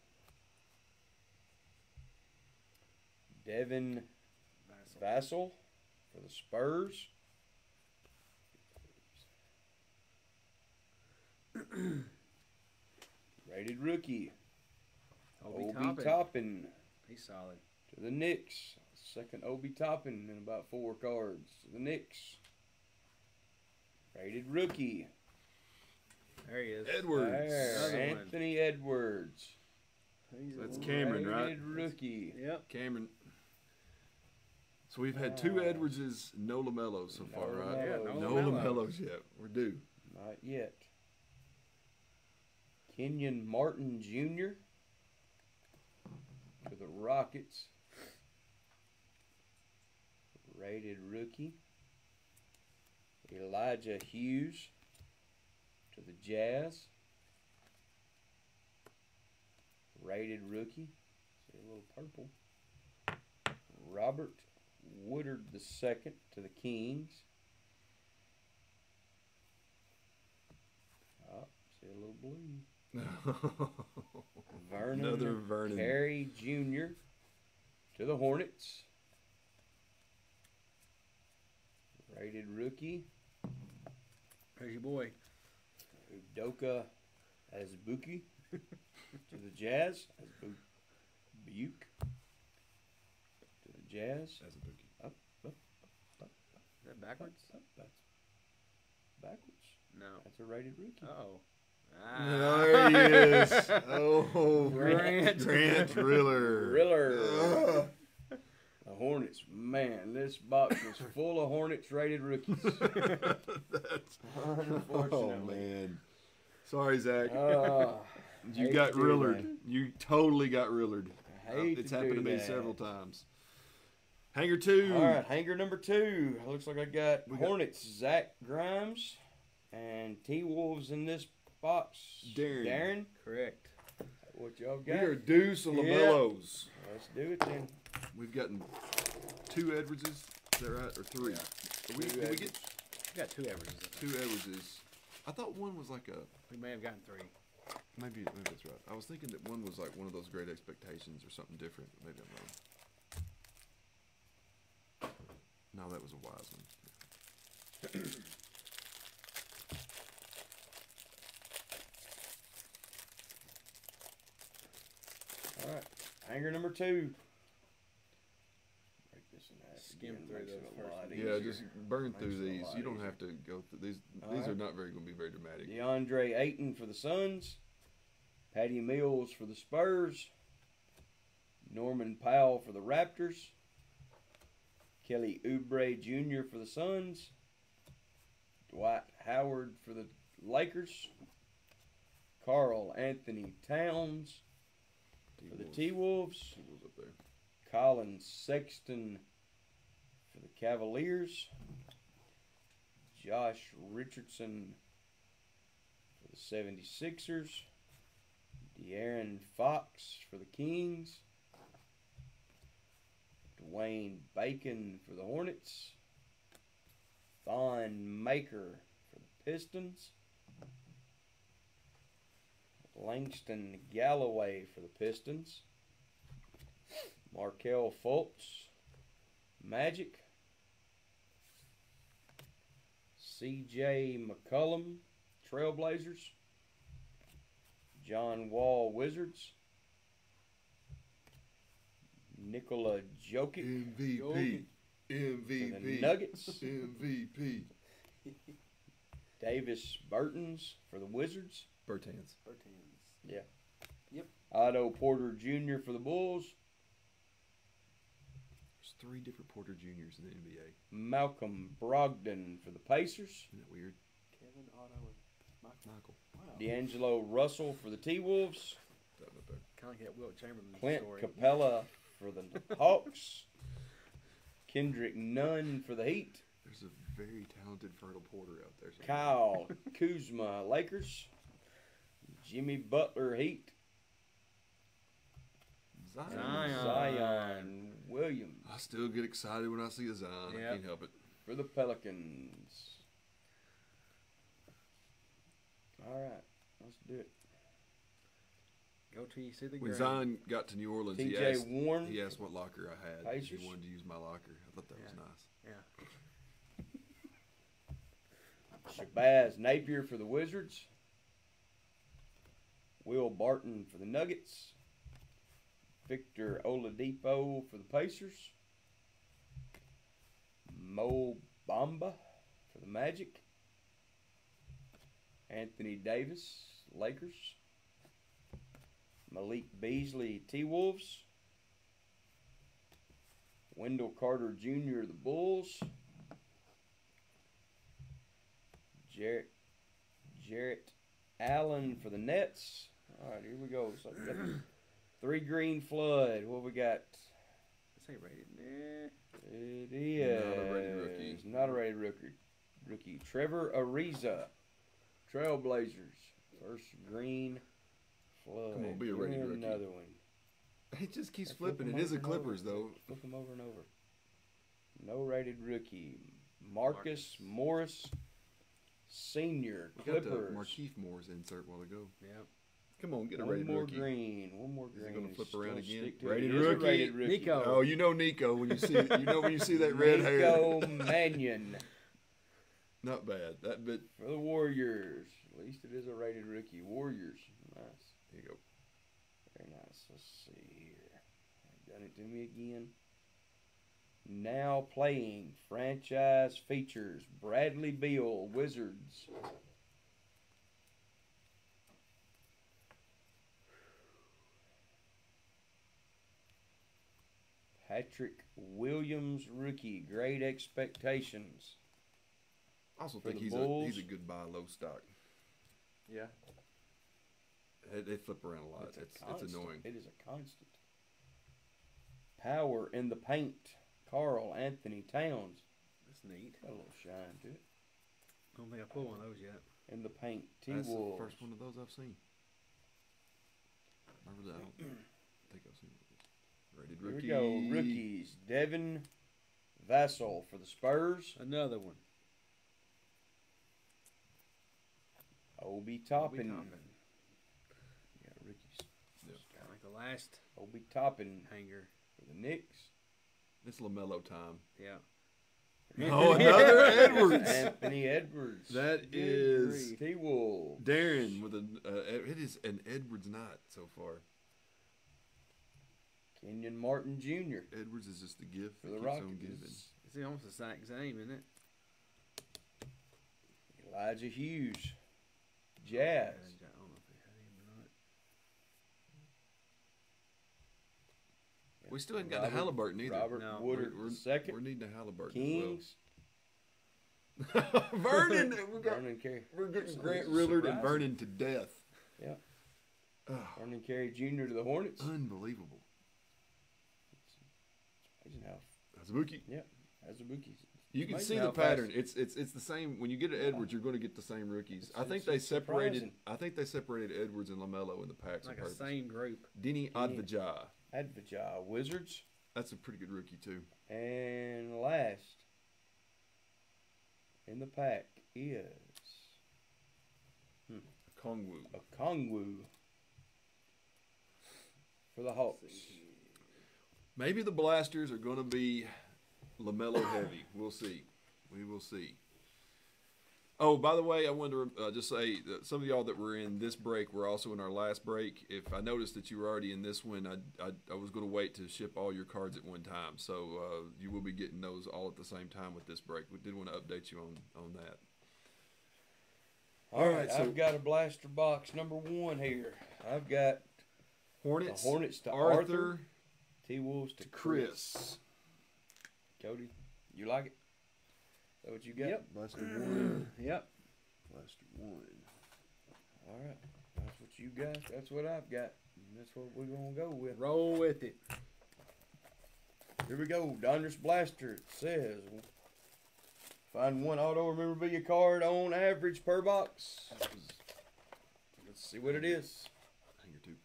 Devin Vassell for the Spurs. rated rookie. Obi, Obi Toppin. Toppin He's solid. to the Knicks. Second Obi Toppin in about four cards. To the Knicks. Rated rookie. There he is. Edwards. There, Another one. Anthony Edwards. He's That's a- Cameron, right? Rated rookie. Yep. Cameron. So we've had two. Edwardses, no LaMelos so No far, right? Yeah, no No LaMelos yet. We're due. Not yet. Kenyon Martin Jr. to the Rockets. Rated rookie. Elijah Hughes to the Jazz. Rated rookie. See a little purple. Robert Woodard II to the Kings. Oh, see a little blue. Vernon Another Vernon. Carey Jr. to the Hornets. Rated rookie. There's your boy. Udoka Azubuike to the Jazz. Azubuike to the Jazz. As a bookie. Up, up, up. That Backwards? That's backwards. No. That's a rated rookie. Oh. There he is. Oh, Grant. Grant Riller. Riller. Ugh. The Hornets, man, this box was full of Hornets rated rookies. That's, oh man. Sorry, Zach. Ah, you got to rillered. that. You totally got rillered. I hate it's to happened to me that. several times. Hanger two. All right, hanger number two. Looks like I got We got- Hornets, Zach Grimes, and T Wolves in this box. Darren. Darren, Correct. what y'all got? We got? are due some Yeah. LaMelos. Let's do it then. We've gotten two Edwardses. Is that right? Or three? Are we, did we get We got two. I two. Edwardses? I thought one was like a We may have gotten three. maybe maybe that's right. I was thinking that one was like one of those great expectations or something different. Maybe I'm wrong. No, that was a wise one. All right, hanger number two. Break this in half Skim again, through those first. Yeah, just burn through Makes it these. You don't easier. have to go through these. All these are not very going to be very dramatic. DeAndre Ayton for the Suns. Patty Mills for the Spurs. Norman Powell for the Raptors. Kelly Oubre Jr. for the Suns. Dwight Howard for the Lakers. Karl Anthony Towns for the T-Wolves. T Wolves. Up there. Collin Sexton for the Cavaliers. Josh Richardson for the 76ers. De'Aaron Fox for the Kings. Dwayne Bacon for the Hornets. Thon Maker for the Pistons. Langston Galloway for the Pistons. Markelle Fultz, Magic, C.J. McCollum, Trailblazers, John Wall, Wizards, Nikola Jokic MVP. for MVP. the Nuggets, MVP. Davis Bertans for the Wizards, Bertans. Bertans. Otto Porter Jr. for the Bulls, There's three different Porter Juniors in the NBA. Malcolm Brogdon for the Pacers, Isn't that weird? Kevin Otto and Michael. Michael. Wow. D'Angelo Russell for the T Wolves. That. Kind of like that Wilt Chamberlain Clint story. Capela for the Hawks. Kendrick Nunn for the Heat. There's a very talented Fertile Porter out there. somewhere. Kyle Kuzma Lakers. Jimmy Butler Heat. Zion. Zion. Zion Williams I still get excited when I see a Zion. I can't help it. for the Pelicans. All right, let's do it. Go till you see the When ground. Zion got to New Orleans, he asked, Warren. he asked what locker I had. Pacers. He wanted to use my locker. I thought that was nice. Yeah. Shabazz Napier for the Wizards. Will Barton for the Nuggets. Victor Oladipo for the Pacers. Mo Bamba for the Magic. Anthony Davis, Lakers. Malik Beasley, T Wolves. Wendell Carter Jr., the Bulls. Jarrett Jarrett Allen for the Nets. All right, here we go. So three green flood. What we got? This ain't rated. Nah. It is Not a rated rookie. Not a rated rookie. Rookie Trevor Ariza, Trailblazers. First green flood. Come on, be a rated me rookie. Another one. It just keeps I flipping. them It is a over and over. Clippers, though. Flip them over and over. No rated rookie. Marcus, Morris, Senior, We got the Clippers. Markieff Moore's insert a while ago. Yep. Come on, get a One rated more rookie. green. One more green. Is green. it gonna flip around again? stick to Rated it. It is a rookie? rated rookie. Nico. Oh, you know Nico when you see you know when you see that red hair. Nico Mannion Not bad. That bit. for the Warriors. At least it is a rated rookie. Warriors. Nice. There you go. Very nice. Let's see here. Done it to me again. Now playing franchise features Bradley Beal Wizards. Patrick Williams rookie. Great expectations. I also think the he's a he's a good buy low stock. Yeah. They, they flip around a lot. It's a it's, constant. annoying. It is a constant. Power in the paint. Karl Anthony Towns. That's neat. Got a little shine to it. I don't think I pulled one of those yet. In the paint. T That's the Wolves. first one of those I've seen. Remember that? I don't think I've seen it. Rated Here we go. Rookies. Devin Vassell for the Spurs. Another one. Obi Obi Toppin. Toppin. Yeah, rookies. Kind of like the last Obi Toppin hanger. for the Knicks. It's Lamelo time. Yeah. Oh, another Edwards. Anthony Edwards. That is T Wolves. Darren with a. Uh, it is an Edwards night so far. Kenyon Martin Jr. Edwards is just a gift for the keeps Rockets. on giving. It's almost the exact same, isn't it? Elijah Hughes. Jazz. I don't know if they had him or not. We still haven't got Robert- the Halliburton either. Robert No. Woodard We're- we're- second. We're needing a Halliburton Kings. well. Vernon, we got, Vernon Carey. we're getting This Grant is Rillard and surprising. Vernon to death. Yeah. Oh, Vernon Carey Jr. to the Hornets. unbelievable. Amazing how Azubuike. Azubuike. You can see the fast- pattern. It's it's it's the same. When you get an Yeah. Edwards, you're going to get the same rookies. It's- I think they separated. surprising. I think they separated Edwards and Lamelo in the packs Like a purpose. same group. Deni. Avdija. Avdija Wizards. That's a pretty good rookie too. And last in the pack is hmm, Kongwu. a Kongwu for the Hawks. Maybe the Blasters are going to be Lamelo heavy. We'll see. We will see. Oh, by the way, I wanted to uh, just say that some of y'all that were in this break were also in our last break. If I noticed that you were already in this one, I, I, I was going to wait to ship all your cards at one time. So uh, you will be getting those all at the same time with this break. We did want to update you on, on that. All All right, right, so- I've got a blaster box number one here. I've got Hornets, Hornets to Arthur, Arthur, T Wolves to to Chris. Chris. Cody, you like it? Is that what you got? Yep. Blaster mm. one. Yep. Blaster one. All right, that's what you got. That's what I've got. And that's what we're gonna go with. Roll with it. Here we go. Donruss Blaster it says find one auto memorabilia card on average per box. Let's see what it is. Hanger two.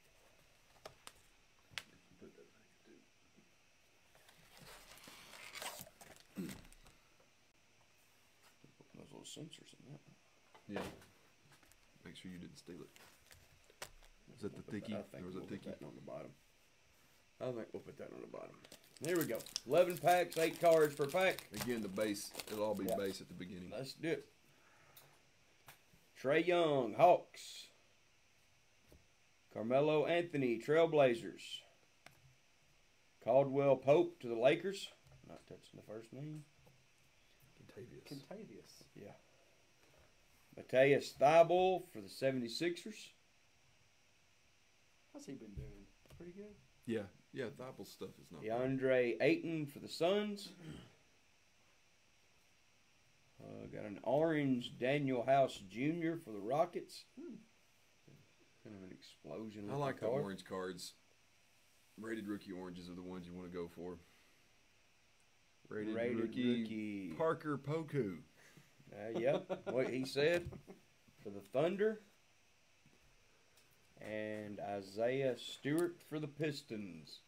Those little sensors in that. Yeah. Make sure you didn't steal it. Is that the thicky? I think Or was we'll it put on the bottom. I think we'll put that on the bottom. There we go. Eleven packs, eight cards per pack. Again, the base. It'll all be Yeah. base at the beginning. Let's do it. Trae Young, Hawks. Carmelo Anthony, Trailblazers. Caldwell Pope to the Lakers. Not touching the first name. Kentavious. Contagious. Yeah. Matisse Thybulle for the 76ers. How's he been doing? Pretty good. Yeah, yeah. Thibault stuff is not. bad. DeAndre Ayton for the Suns. Uh, got an orange Danuel House Jr. for the Rockets. Kind of an explosion. I like the card. orange cards. Rated rookie oranges are the ones you want to go for. Rated, Rated rookie, rookie. Parker Poku. Uh, yep, what he said for the Thunder. And Isaiah Stewart for the Pistons.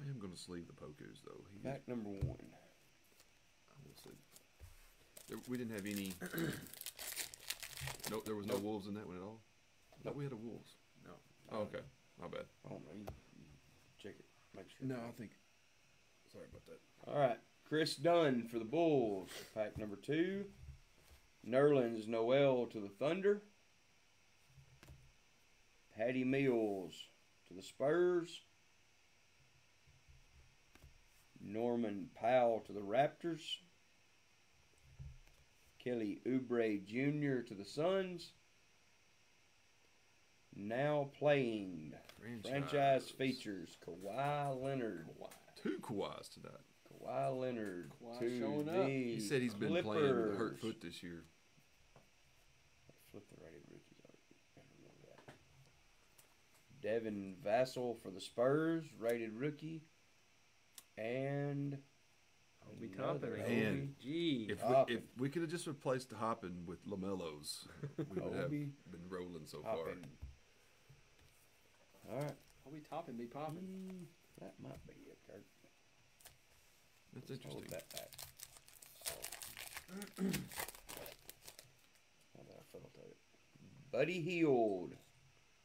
I am going to sleeve the Pokus though. He, Pack number one. I will see. There, we didn't have any. no, there was no Nope. wolves in that one at all. No, we had a wolves. No. Oh, okay, my bad. I don't know. You, you check it. Make sure. No, I think. Sorry about that. All right. Kris Dunn for the Bulls. Pack number two. Nerlens Noel to the Thunder. Patty Mills to the Spurs. Norman Powell to the Raptors. Kelly Oubre Jr. to the Suns. Now playing franchise features Kawhi Leonard. Two Kawhis tonight. Kawhi Leonard Kawhi to showing up. He said he's been playing with a hurt foot this year. Flip the rated rookies. I remember that. Devin Vassell for the Spurs, rated rookie, and Obi Toppin Obi- again. Gee. If Toppin. we, if we could have just replaced Hoppin with LaMelos, we would have been rolling so far. All right, Obi Toppin be popping. Mm, that might be it, Kurt. That's Hold interesting. that back. How did I felt it? Buddy Hield,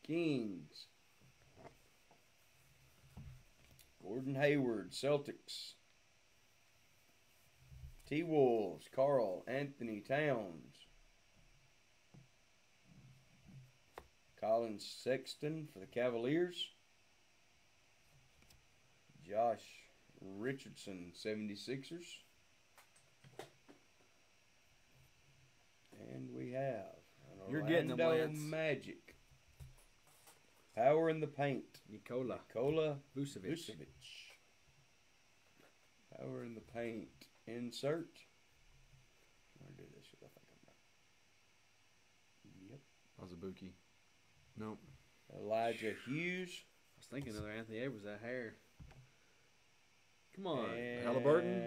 Kings. Gordon Hayward, Celtics. T Wolves, Karl Anthony Towns. Collin Sexton for the Cavaliers. Josh Richardson, 76ers. And we have You're getting them, Orlando Magic. Power in the paint. Nikola Cola Vucevic. Vucevic. Power in the paint. Insert. I'm gonna do this because I think I'm right. Yep. Azubuike. Nope. Elijah Hughes. I was thinking another Anthony Edwards. That hair. Come on. And Halliburton?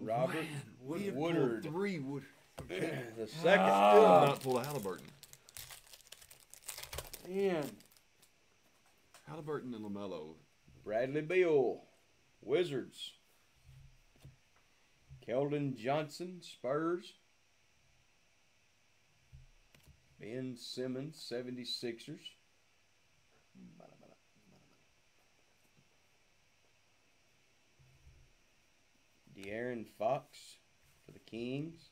Robert Man, we have Woodard. pulled three Wood. the second. Ah! Still not pulled a Halliburton. Man. Halliburton and Lamelo. Bradley Beal, Wizards. Keldon Johnson, Spurs. Ben Simmons, 76ers. De'Aaron Fox for the Kings.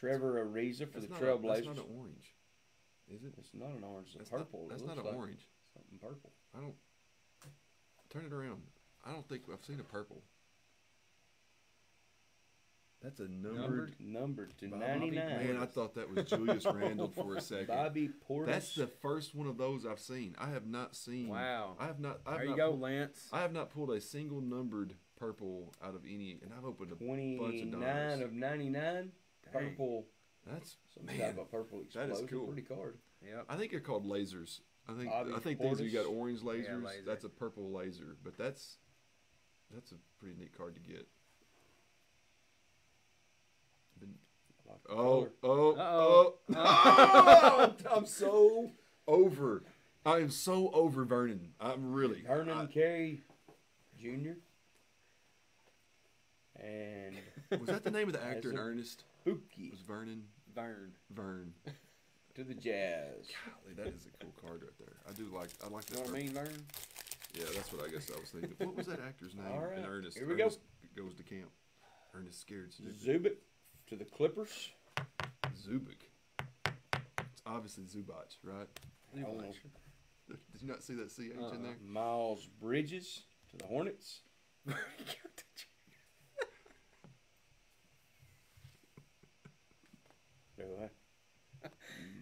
Trevor Ariza for That's the not a- Trailblazers. that's not an orange, is it? It's not an orange. It's That's purple. Not, It that's not an like orange. Something purple. I don't. Turn it around. I don't think I've seen a purple. That's a numbered. Numbered? Numbered to 99. Man, I thought that was Julius Randle for a second. Bobby Portis. That's the first one of those I've seen. I have not seen. Wow. I have not. I have There you not go, pulled- Lance. I have not pulled a single numbered purple out of any, and I've opened a bunch of dollars. 29 of 99. Dang. Purple. That's Some man. type of purple that is explosion. cool. Pretty card. Yeah. I think they're called lasers. I think Bobby I think these you got orange lasers. laser. That's a purple laser, but that's that's a pretty neat card to get. Been- like Oh, oh, Uh-oh. oh, oh, I'm so over. I am so over Vernon. I'm really. Vernon I- Carey Jr. And was that the name of the actor in As Ernest? Spooky Was Vernon Vern. Vern? to the Jazz. Golly, that is a cool card right there. I do like. I like You know what I mean, Vern? Yeah, that's what I guess I was thinking. What was that actor's name All right, in Ernest? here we go. Ernest goes to camp. Ernest scared stupid. Zubik to the Clippers. Zubik. It's obviously Zubac, right? You. Did you not see that CH in Uh-uh. there? Miles Bridges to the Hornets. Do I?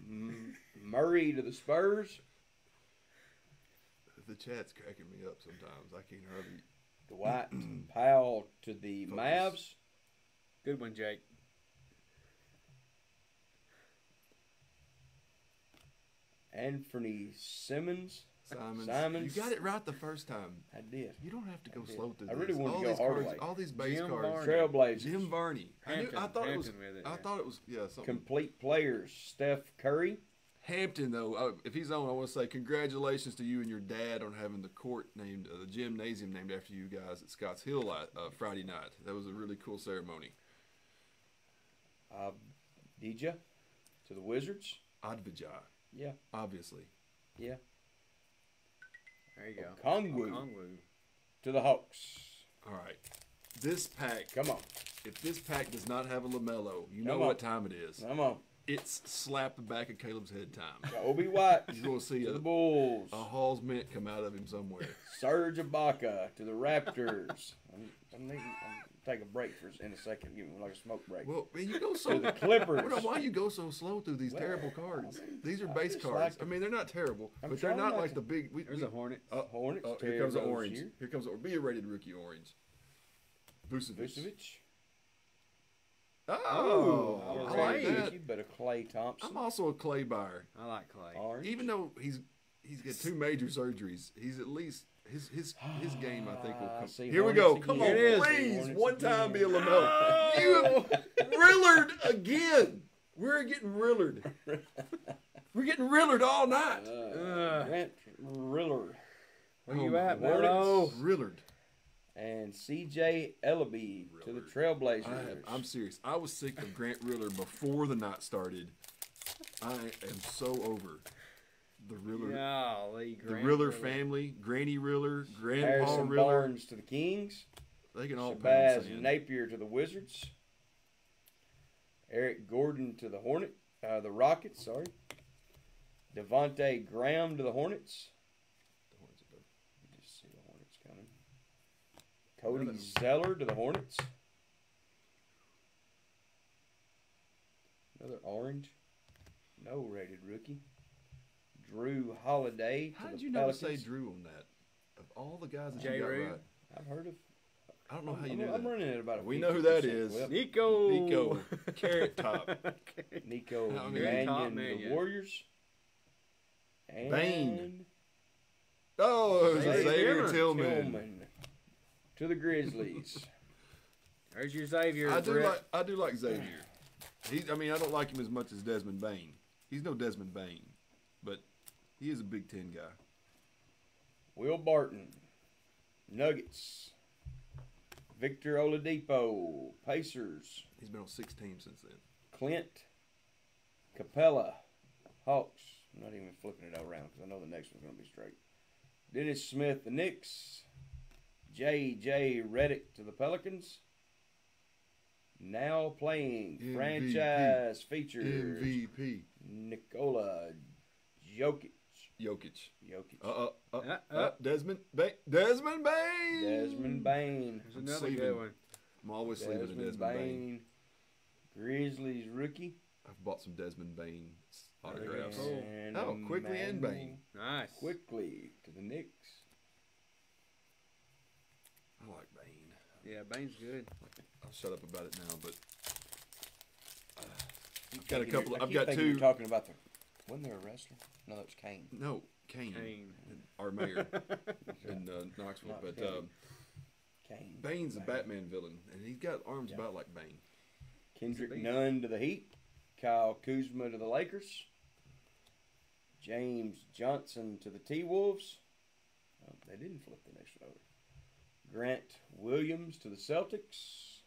M- Murray to the Spurs. The chat's cracking me up sometimes. I can't hardly. Dwight Powell to the Focus. Mavs. Good one, Jake. Anthony Simmons. Simons. Simons. You got it right the first time. I did. You don't have to go slow through I this. really wanted all to go these hard cards, way. all these base Jim cards. Varney. Trailblazers. Jim Varney. I, knew, I thought it was. With it, I yeah. thought it was. Yeah, something. Complete players. Steph Curry. Hampton, though, uh, if he's on, I want to say congratulations to you and your dad on having the court named, uh, the gymnasium named after you guys at Scotts Hill uh, Friday night. That was a really cool ceremony. Uh, Dija to the Wizards. Avdija, Yeah. obviously. Yeah. There you go. Kongwu Kongwu. to the Hawks. All right. This pack, Come on. if this pack does not have a LaMelo, you know on. what time it is. Come on. it's slap the back of Caleb's head time. Obi White You're gonna see to a, the Bulls. a Hall's mint come out of him somewhere. Serge Ibaka to the Raptors. I'm, I'm, needing, I'm take a break for in a second. Give me like a smoke break. Well, man, you go so. the Clippers. Well, why you go so slow through these Well, terrible cards? These are I base just cards. like I mean, they're not terrible, I'm but they're not not like to- the big. We, There's we, a Hornet. uh, Hornets. oh, here comes the orange. Rozier, Here comes the be a rated rookie orange. Vucevic. Vucevic. Oh, Oh, I Klay. like that. You better Klay Thompson. I'm also a clay buyer. I like Klay. Orange. Even though he's he's got two major surgeries, he's at least his his his game. I think will ah, come. see Here we go. Come on, Here please. One time, be a again. Lamelo. Ah! You have Rillard again. We're getting Rillard. We're getting Rillard all night. Uh, uh. Grant Riller Where Oh you at, Hornets. Mello? Rillard. and C.J. Elleby to the Trailblazers. I, I'm serious. I was sick of Grant Riller before the night started. I am so over the Riller, the Riller family, Granny Riller, Grandpa Harrison Riller. Barnes to the Kings. They can all Shabazz. Napier to the Wizards. Eric Gordon to the Hornet, uh, the Rockets. Sorry. Devonte Graham to the Hornets. Just see the Hornets coming. Cody Zeller to the Hornets. Another orange. No rated rookie. Jrue Holiday to How the did you never say Jrue on that? Of all the guys that J. you got Rue? right, I've heard of. I don't know how you I'm, knew I'm that. running at about a We know who that is. 50% is. clip. Nico. Nico, Carrot Top. Nico I mean- Mannion, Top the man, yeah. Warriors. And Bane. Oh, it was a Xavier Xavier Tillman. Tillman to the Grizzlies. There's your Xavier. I do Brett. like I do like Xavier. He, I mean, I don't like him as much as Desmond Bane. He's no Desmond Bane, but he is a Big Ten guy. Will Barton, Nuggets. Victor Oladipo, Pacers. He's been on six teams since then. Clint Capela, Hawks. I'm not even flipping it around because I know the next one's going to be straight. Dennis Smith, the Knicks. J.J. Redick to the Pelicans. Now playing MVP. franchise features MVP Nikola Jokic. Jokic. Jokic. Uh uh uh, Uh, uh, uh. Desmond Bane. Desmond Bane. Desmond Bane. There's I'm another sleeving. good one. I'm always sleeving a Desmond Desmond Bane. Bane. Grizzlies rookie. I've bought some Desmond Bane autographs. And Oh, Quickley and Bane. Nice. Quickley to the Knicks. I like Bane. Yeah, Bane's good. I'll shut up about it now, but uh, I've got a couple. you're- I I've got thinking you're two. talking about the. Wasn't there a wrestler? No, it was Kane. No, Kane, Kane. our mayor in uh, Knoxville, Not but Kane. um, Kane. Bane's a Batman villain, and he's got arms Yeah. about like Bane. Kendrick Beast. Nunn to the Heat. Kyle Kuzma to the Lakers. James Johnson to the T Wolves. Oh, they didn't flip the next one over. Grant Williams to the Celtics.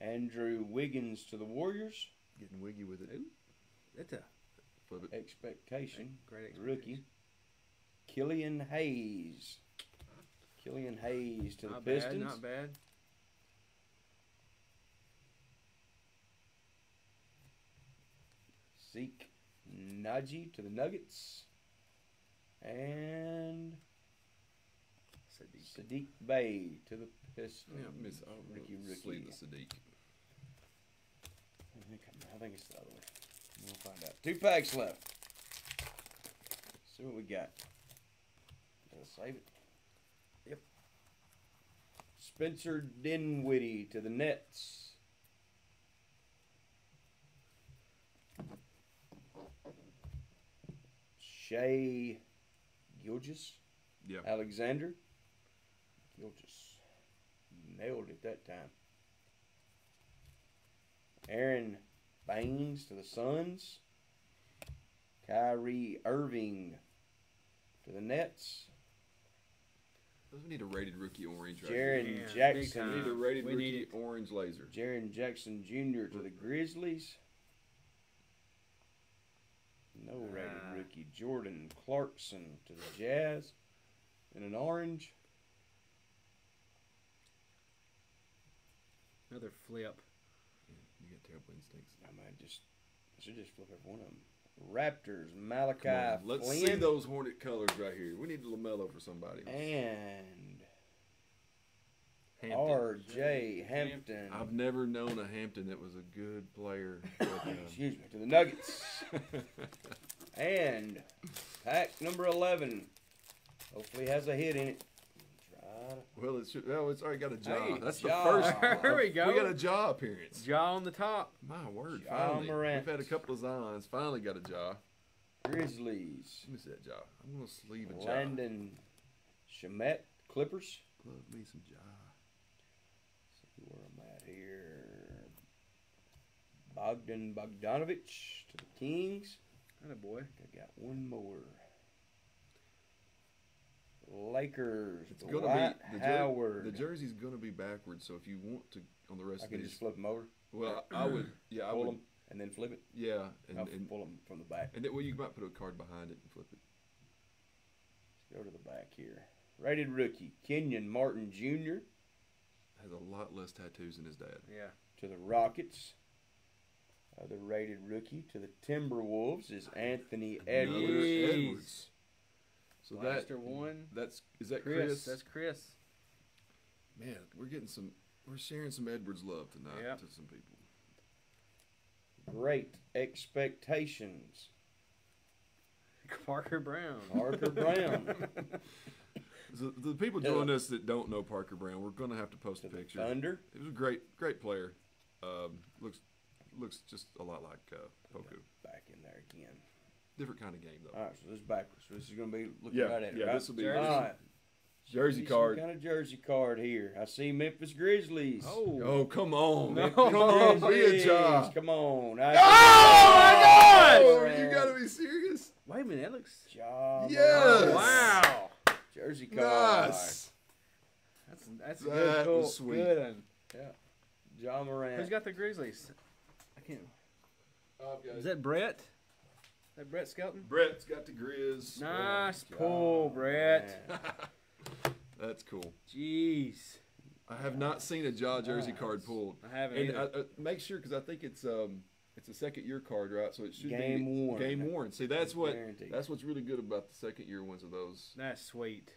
Andrew Wiggins to the Warriors. Getting wiggy with it. Ooh. That's a Flip it. Expectation. great Rookie. Killian Hayes. Killian Hayes to the Not Pistons. bad. Not bad. Zeke Nnaji to the Nuggets. And Saddiq. Saddiq Bey to the Pistons. Yeah, miss. Ricky, Ricky, Ricky. The Saddiq. I think, I think it's the other way. We'll find out. Two packs left. see what we got. Gotta save it. Yep. Spencer Dinwiddie to the Nets. Shai Gilgeous. Yeah. Alexander. Gilgeous. Nailed it that time. Aaron Baines to the Suns. Kyrie Irving to the Nets. Does we need a rated rookie orange right Jaren here. Yeah, Jackson. We need a rated We rookie orange laser. Jaren Jackson Jr. to the Grizzlies. No rated rookie. Jordan Clarkson to the Jazz. In an orange. Another flip. Terrible instincts. I might just should just flip every one of them. Raptors, Malachi on, let's Flynn, see those Hornet colors right here. We need Lamelo for somebody. and. R.J. Hampton. I've never known a Hampton that was a good player. uh, Excuse me, to the Nuggets. and pack number 11. Hopefully has a hit in it. Try to- well, it's well, it's already got a Ja. Hey, That's Ja. the first. There we go. We got a Ja appearance. Ja on the top. My word, Ja finally. Morant. We've had a couple of Zions. Finally got a Ja. Grizzlies. Give me that Ja. I'm gonna sleeve a Ja. Landry Shamet Clippers. Love me some Ja. See where I'm at here. Bogdan Bogdanovich to the Kings. That a boy. I got one more. Lakers. It's Dwight gonna be the, jer- Howard. the jersey's gonna be backwards. So if you want to on the rest I of can these, just flip them over, well, I would, yeah, I pull would, them, and then flip it. yeah, and I'll and, pull them from the back. and then, well, you might put a card behind it and flip it. Let's go to the back here. Rated rookie Kenyon Martin Jr. Has a lot less tattoos than his dad. Yeah. to the Rockets. Other rated rookie to the Timberwolves is Anthony Edwards. Edwards. So Blaster that one. that's is that Chris. Chris? That's Chris. Man, we're getting some. We're sharing some Edwards love tonight Yep. to some people. Great expectations. Parker Brown. Parker Brown. The, the people Yeah. joining us that don't know Parker Brown, we're gonna have to post a to the picture. Thunder. He was a great, great player. Um, looks looks just a lot like uh, Poku. Back in there again. Different kind of game though. All right, so this is backwards. So this is going to be looking Yeah, right at it, yeah, right? this will be- All right. Jersey card. Some kind of jersey card here. I see Memphis Grizzlies. Oh. Oh come on, No. come on, be a Grizzlies. job. Come on. I Oh, see you gotta be serious. Wait a minute. That looks. Ja Yes. Morant. Wow. Jersey card. Nice. That's that's a That good pull. was sweet. Good one. Ja Morant. Who's got the Grizzlies? I can't. Is that Brett? Is that Brett Skelton? Brett's got the Grizz. Nice Ja pull, Brett. That's cool. Jeez. I have not seen a Ja jersey card pulled. I haven't. And either. uh, uh, make sure because I think it's um it's a second year card, right? So it should Game be worn. game worn. See, that's what Guaranteed. that's what's really good about the second year ones of those. That's sweet.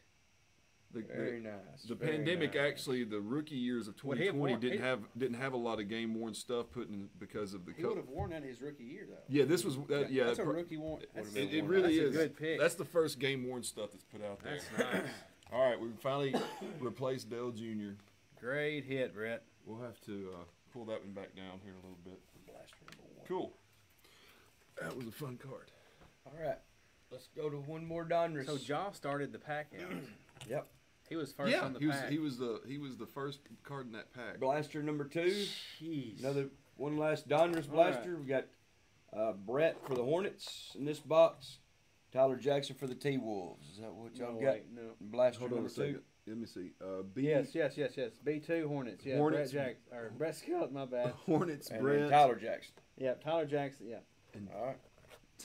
The, Very the, nice. the very pandemic nice. actually the rookie years of Would he have 2020 worn- didn't have didn't have a lot of game worn stuff put in because of the He would COVID. have worn that his rookie year though. Yeah, this was that, yeah. that's a rookie one. It, That's, been it worn. really That's a is. good pick. That's the first game worn stuff that's put out there. that's nice. All right, we finally replaced Dell Jr. Great hit, Brett. We'll have to uh, pull that one back down here in a little bit. Blaster number one. Cool. That was a fun card. All right. Let's go to one more Donruss. So Ja started the pack out. Yep. He was first yeah, on the he was pack. he was the he was the first card in that pack. Blaster number two. Jeez. Another one last Donruss All right. blaster. We got uh, Brett for the Hornets in this box. Tyler Jackson for the T Wolves. Is that what y'all No, got? wait, no. Blaster Hold on number a second. two. Let me see. Uh, B Yes, yes, yes, yes. B two Hornets. Yeah, Hornets. Brett Jackson or Brett Skelton. My bad. Hornets, And Brett, Tyler Jackson. Yeah, Tyler Jackson. Yeah. All right.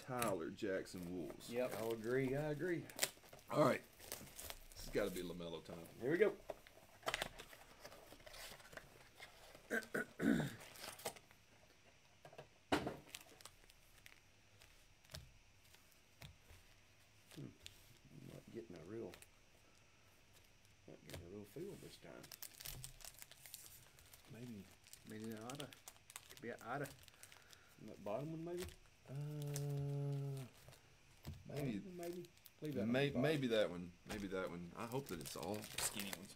Tyler Jackson Wolves. Yep. I'll agree. I agree. All right. This has got to be Lamelo time. Here we go. Hmm. Not getting a real, not getting a real feel this time. Maybe. Maybe an Ida. Could be an Ida. That bottom one, maybe. Uh, maybe. Bottom maybe. Leave that May, the maybe that one. Maybe that one. I hope that it's all skinny ones.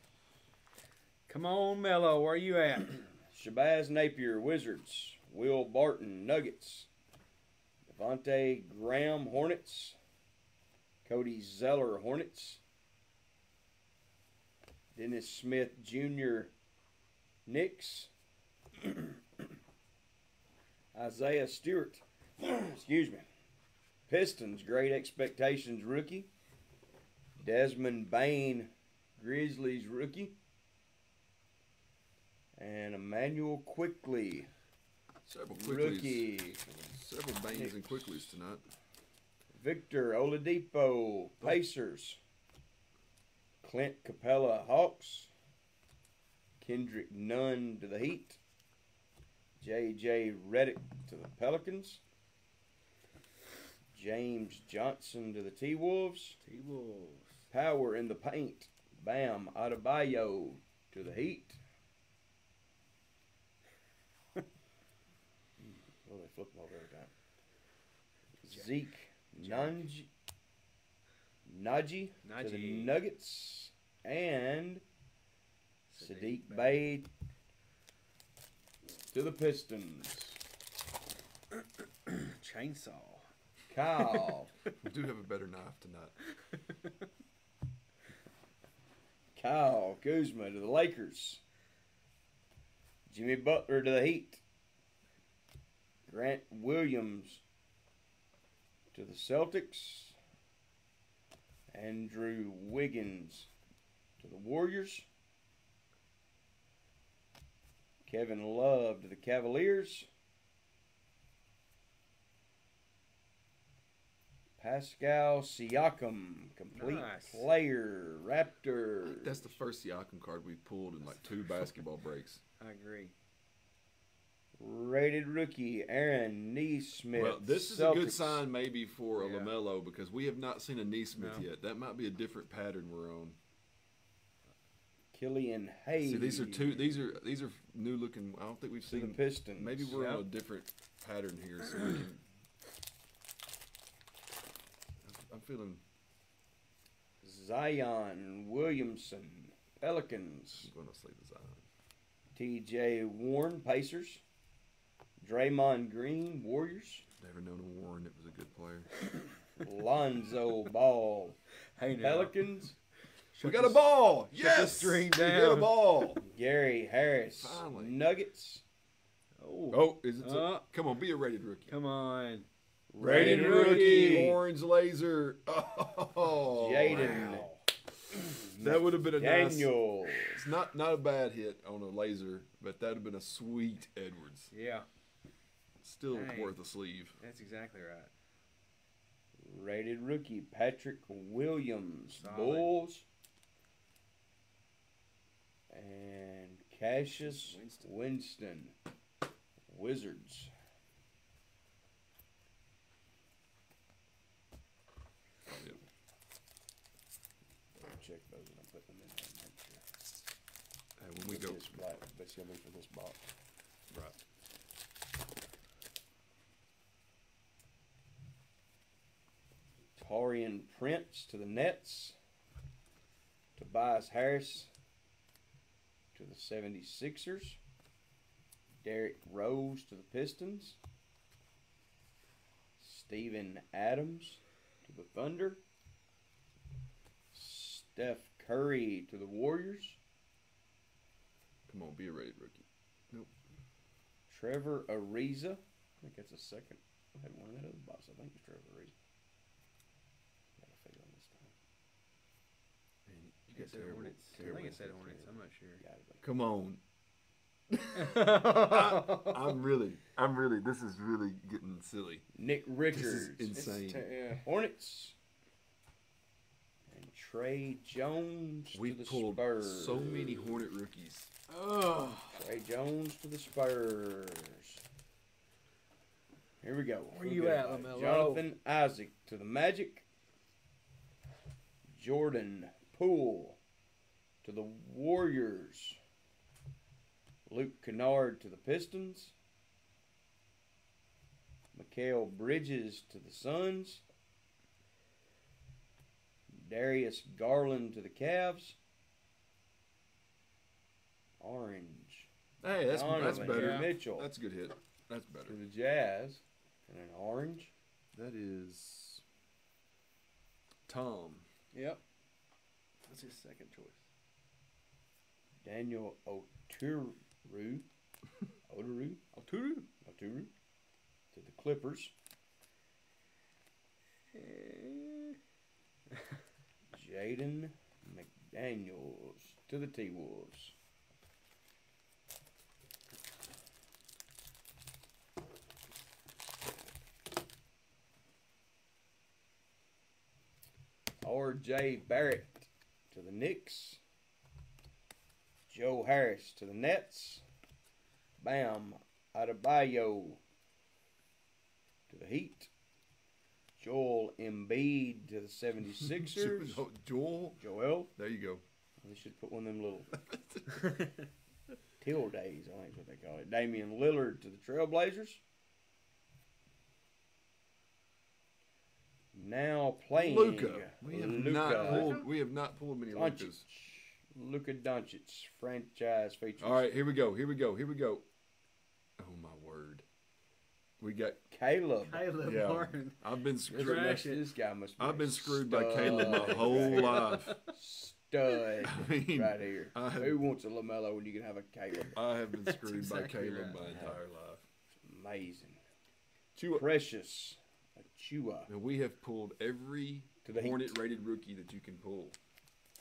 Come on, Mello. Where are you at? Shabazz Napier, Wizards. Will Barton, Nuggets. Devontae Graham, Hornets. Cody Zeller, Hornets. Dennis Smith Jr., Knicks. Isaiah Stewart, excuse me. Pistons, Great Expectations rookie. Desmond Bane, Grizzlies rookie. And Emmanuel Quickley, Several quicklies. rookie. Several bangs and quicklies tonight. Victor Oladipo, Pacers. Clint Capela, Hawks. Kendrick Nunn to the Heat. J.J. Redick to the Pelicans. James Johnson to the T Wolves. T Wolves. Power in the paint. Bam Adebayo to the Heat. well, they flip them over every time. Zeke Nunji, Nnaji to the Nuggets. And Saddiq Bey to the Pistons. Chainsaw. Kyle. We do have a better knife tonight. Kyle Kuzma to the Lakers. Jimmy Butler to the Heat. Grant Williams to the Celtics. Andrew Wiggins to the Warriors. Kevin Love to the Cavaliers. Pascal Siakam, complete Nice. player, Raptor. That's the first Siakam card we've pulled in like two basketball breaks. I agree. Rated rookie Aaron Nesmith. Well, this is a good sign maybe for a Yeah. Lamelo because we have not seen a Nesmith No. yet. That might be a different pattern we're on. Killian Hayes. See, these are two. These are these are new looking. I don't think we've seen the seen. Pistons. Maybe we're on a different pattern here, so we can. I'm feeling. Zion Williamson Pelicans. I'm going to say the Zion. T.J. Warren Pacers. Draymond Green Warriors. Never known a Warren that was a good player. Lonzo Ball Hey now. Pelicans. we got a ball. shut yes, the string We got a ball. Gary Harris Finally. Nuggets. Oh, Oh, is it? Uh. come on, be a rated rookie. come on. Rated rookie. orange laser. Oh, Jaden wow. That would have been a nice. Daniel. It's not not a bad hit on a laser, but that'd have been a sweet Edwards. Yeah, Still Dang. worth a sleeve. that's exactly right. Rated rookie Patrick Williams, Solid. Bulls, and Cassius Winston. Winston, Wizards. Yep. Double Check those and I'm putting them in there. and Make sure. Hey, when we go, is black, but it's gonna be for this box. right. Taurean Prince to the Nets. Tobias Harris to the 76ers. Derrick Rose to the Pistons. Steven Adams to the Thunder. Steph Curry to the Warriors. Come on, be a rated rookie. Nope. Trevor Ariza. I think that's a second. I had one in that other box. I think it's Trevor Ariza. Got a feeling this time. Man, you got said terrible. Hornets. I think it said Hornets. I'm not sure. Come on. I, I'm really, I'm really. This is really getting silly. Nick This Richards. is insane. yeah. Uh, Hornets. And Tre Jones We to the pulled Spurs. so many Hornet rookies. Oh, Tre Jones to the Spurs. Here we go. Where Who you at, LaMelo? Jonathan Isaac to the Magic. Jordan Poole to the Warriors. Luke Kennard to the Pistons. Mikal Bridges to the Suns. Darius Garland to the Cavs. Orange. Hey, that's that's better. Mitchell That's a good hit. That's better. to the Jazz. And an orange. That is Tom. yep. That's his second choice. Daniel Oturu. Oturu. Alturu. Oturu. To the Clippers. Jaden McDaniels to the T Wolves. R.J. Barrett to the Knicks. Joe Harris to the Nets. Bam Adebayo to the Heat. Joel Embiid to the 76ers. Joel. Joel. There you go. They should put one of them little teal days, I think is what they call it. Damian Lillard to the Trailblazers. Now playing Luka. We have not pulled. We have not pulled many Doncic. Lukas. Luka Doncic franchise features. All right, here we go. Here we go. Here we go. Oh my word. We got. Caleb. Caleb Yeah. Martin. I've been screwed. Trash this guy must be I've been screwed by. Caleb my whole life. Stud I mean, right here. I have- Who wants a Lamelo when you can have a Caleb? I have been That's screwed by Caleb right. my entire life. Amazing. Chua. Precious. Achiuwa. And we have pulled every To the Heat. Hornet rated rookie that you can pull.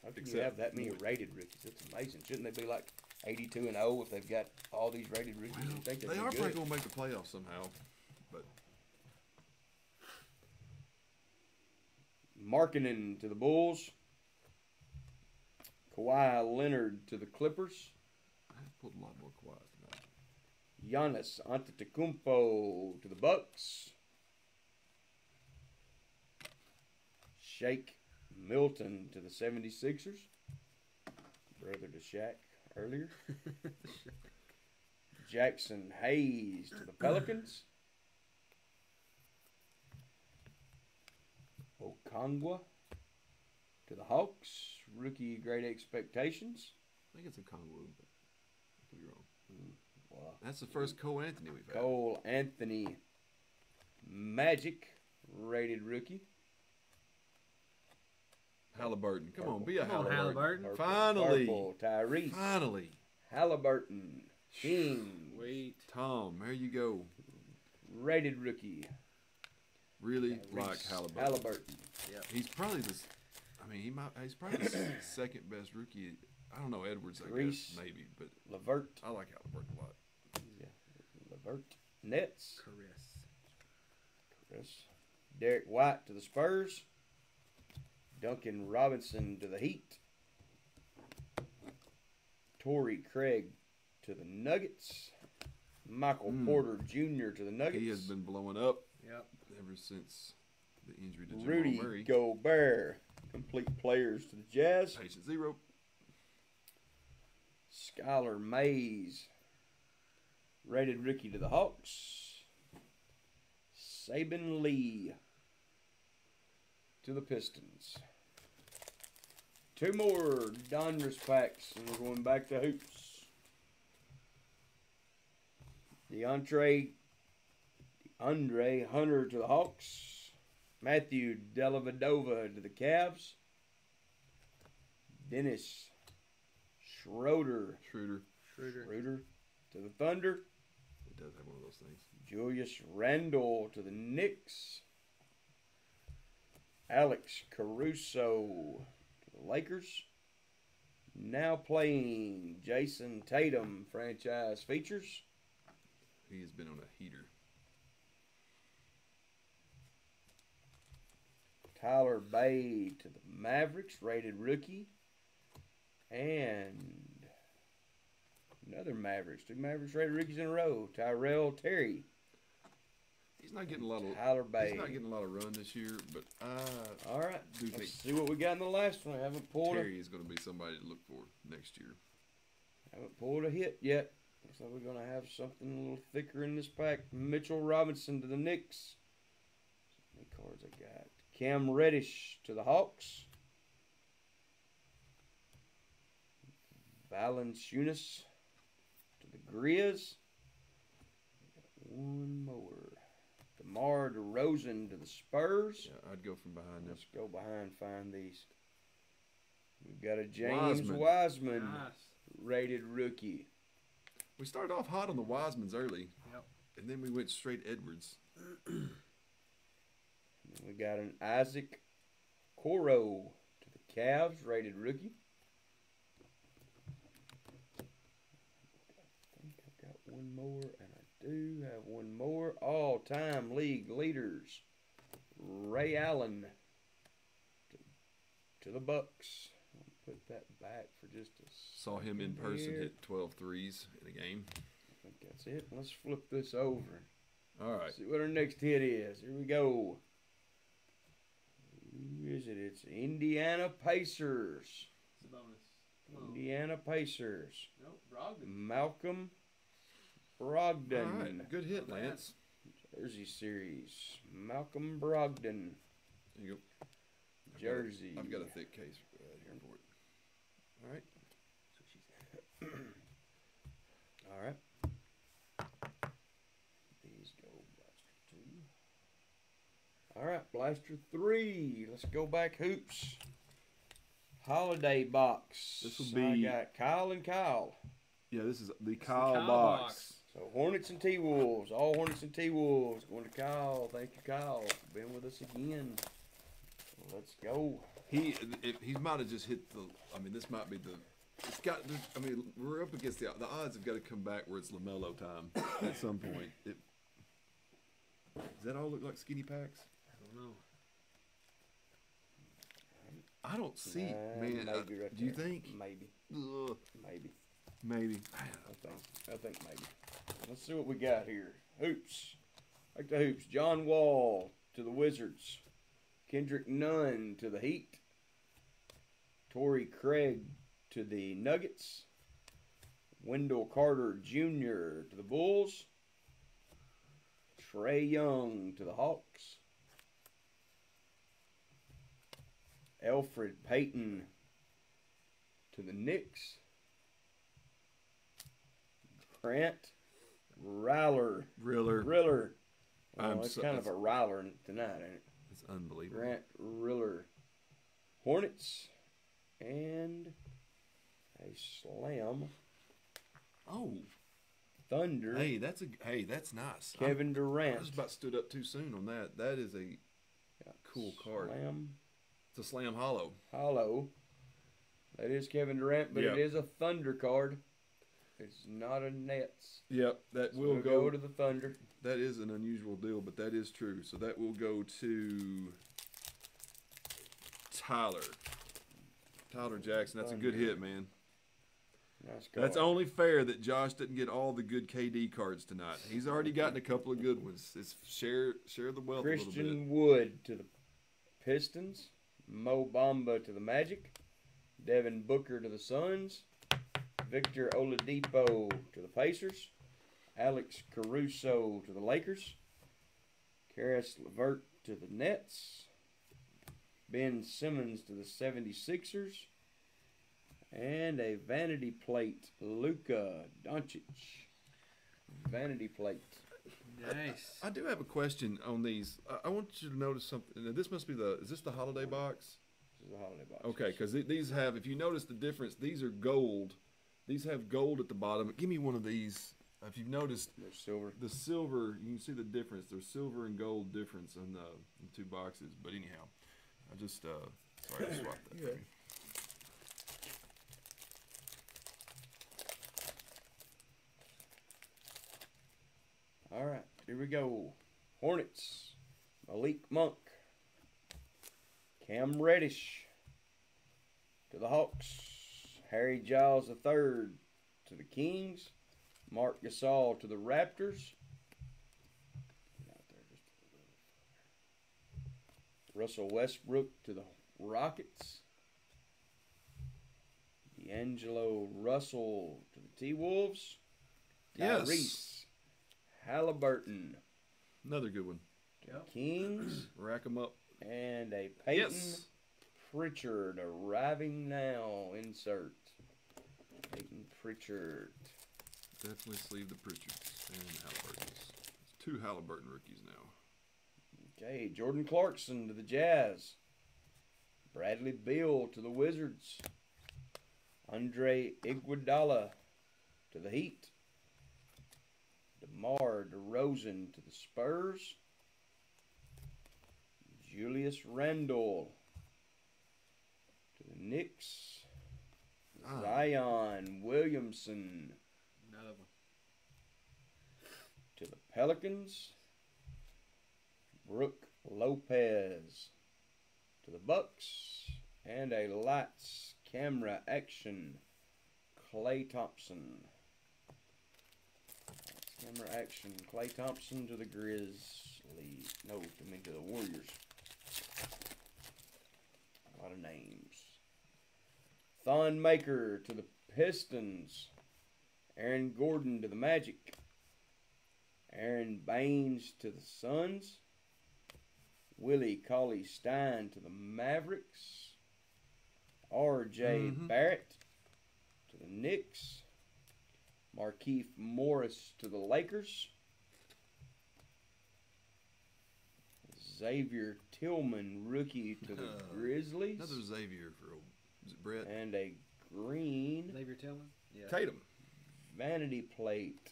How can you have that many rated rookies? That's amazing. Shouldn't they be like 82 and 0 if they've got all these rated rookies? Well, think they'd be are good. probably going to make the playoffs somehow. But Markkanen to the Bulls. Kawhi Leonard to the Clippers. I have pulled a lot more Kawhis tonight. Giannis Antetokounmpo to the Bucks. Shake Milton to the 76ers. Brother to Shaq earlier. Jaxson Hayes to the Pelicans. Okongwu to the Hawks. Rookie great expectations. I think it's a Kongwu, but I could be wrong. Wow. That's the first Cole Anthony we've had. Cole Anthony Magic rated rookie. Halliburton. Come on, be a Come on, Halliburton. Halliburton. Finally. Purple, Tyrese. Finally. Halliburton. King. Wait. Tom, there you go. Rated rookie. Really Tyrese like Halliburton. Halliburton. He's probably the. I mean, he might. He's probably the second best rookie. I don't know Edwards. I Reese. guess maybe, but Levert. I like Halliburton a lot. Yeah. Levert. Nets. Chris. Chris. Derrick White to the Spurs. Duncan Robinson to the Heat. Torrey Craig to the Nuggets. Michael Mm. Porter Jr. to the Nuggets. He has been blowing up Yep. Ever since the injury to Jamal Rudy Murray. Gobert. Complete players to the Jazz. Patient zero. Skylar Mays. Rated rookie to the Hawks. Saben Lee to the Pistons. Two more Donruss packs, and we're going back to hoops. DeAndre, Andre Hunter to the Hawks. Matthew Dellavedova to the Cavs. Dennis Schroeder Schroeder. Schroeder. Schroeder to the Thunder. It does have one of those things. Julius Randle to the Knicks. Alex Caruso to the Lakers. Now playing Jayson Tatum franchise features. He has been on a heater. Tyler Bey to the Mavericks, rated rookie. And another Mavericks. Two Mavericks rated rookies in a row. Tyrell Terry. He's not getting a lot of. Tyler Bey. He's not getting a lot of run this year, but I All right. do Let's think see what we got in the last one. I haven't pulled a Terry is going to be somebody to look for next year. Haven't pulled a hit yet. So we're gonna have something a little thicker in this pack. Mitchell Robinson to the Knicks. How many cards I got? Cam Reddish to the Hawks. Valanciunas to the Grizz. One more. DeMar DeRozan to the Spurs. Yeah, I'd go from behind them. Let's go behind and find these. We've got a James Wiseman. Wiseman, Nice. rated rookie. We started off hot on the Wisemans early, Yep. and then we went straight Edwards. We got an Isaac Okoro to the Cavs, rated rookie. I think I've got one more, and I do have one more. All-time league leaders, Ray Allen to, to the Bucks. I'll put that back for just a Saw him in person here. hit 12 threes in a game. I think that's it. Let's flip this over. All right. See what our next hit is. Here we go. Who is it? It's Indiana Pacers. It's a bonus. Indiana Pacers. Nope, Brogdon. Malcolm Brogdon. All right, good hit, Lance. Jersey series. Malcolm Brogdon. There you go. I've got a- Jersey. I've got a thick case right here for it. All right. That's what she said. All right. These go blaster two. All right, blaster three. Let's go back hoops. Holiday box. This will be. I got Kyle and Kyle. Yeah, this is the the Kyle, Kyle box. box. So Hornets and T Wolves, all Hornets and T Wolves going to Kyle. Thank you, Kyle, for being with us again. Let's go. He if, he might have just hit the. I mean, this might be the. It's got. I mean, we're up against the the odds have got to come back where it's Lamelo time at some point. It, does that all look like skinny packs? I don't know. I don't see, Uh, man. I- maybe right do you think? Maybe, Ugh, maybe. maybe. I think. I think maybe. Let's see what we got here. Hoops. Like the hoops. John Wall to the Wizards. Kendrick Nunn to the Heat. Torrey Craig to the Nuggets. Wendell Carter Jr. to the Bulls. Trae Young to the Hawks. Elfrid Payton to the Knicks. Grant. Riller. Riller. I'm Oh, it's so- kind of a Ryler tonight, ain't it? It's unbelievable. Grant Riller. Hornets. And a slam. Oh, Thunder. hey, that's a hey, that's nice. Kevin I just about stood up too soon on that. That is a cool card. Slam It's a slam hollow. hollow. That is Kevin Durant, but Yeah. it is a Thunder card. It's not a Nets. Yep, that So will we'll go. go to the Thunder. That is an unusual deal, but that is true. So that will go to Tyler. Tyler Jackson. That's a good hit, man. Nice. That's only fair that Josh didn't get all the good KD cards tonight. He's already gotten a couple of good ones. It's share share the wealth a little bit. Christian Wood to the Pistons. Mo Bamba to the Magic. Devin Booker to the Suns. Victor Oladipo to the Pacers. Alex Caruso to the Lakers. Caris LeVert to the Nets. Ben Simmons to the 76ers. And a vanity plate, Luka Doncic. Vanity plate. Nice. I do have a question on these. I, I want you to notice something. Now, this must be the. Is this the holiday box? This is a holiday box. Okay, because these have. If you notice the difference, these are gold. These have gold at the bottom. Give me one of these. If you've noticed, There's silver. the silver, you can see the difference. There's silver and gold difference in the, in two boxes. But anyhow, I just uh, sorry I swapped that. Yeah. All right, here we go. Hornets, Malik Monk, Cam Reddish to the Hawks, Harry Giles III to the Kings, Marc Gasol to the Raptors. Out there just a little further. Russell Westbrook to the Rockets. D'Angelo Russell to the T Wolves. Yes. Tyrese Halliburton Another good one. to the Kings. Rack them up. And a Peyton Yes. Pritchard arriving now. Insert. Payton Pritchard. Definitely sleeve the Pritchards and Halliburtons. It's two Halliburton rookies now. Okay, Jordan Clarkson to the Jazz. Bradley Beal to the Wizards. Andre Iguodala to the Heat. DeMar DeRozan to the Spurs. Julius Randle to the Knicks. Ah. Zion Williamson Another one. to the Pelicans. Brook Lopez to the Bucks, and a lights camera action. Klay Thompson. Camera action. Klay Thompson to the Grizzlies. No, to me to the Warriors. A lot of names. Thon Maker to the Pistons. Aaron Gordon to the Magic. Aron Baynes to the Suns. Willie Cauley Stein to the Mavericks. R.J. Mhm. Barrett to the Knicks. Markieff Morris to the Lakers. Xavier Tillman, rookie to the Uh, Grizzlies. Another Xavier for old. Is it Brett? And a green Xavier Tillman. Yeah. Tatum. vanity plate.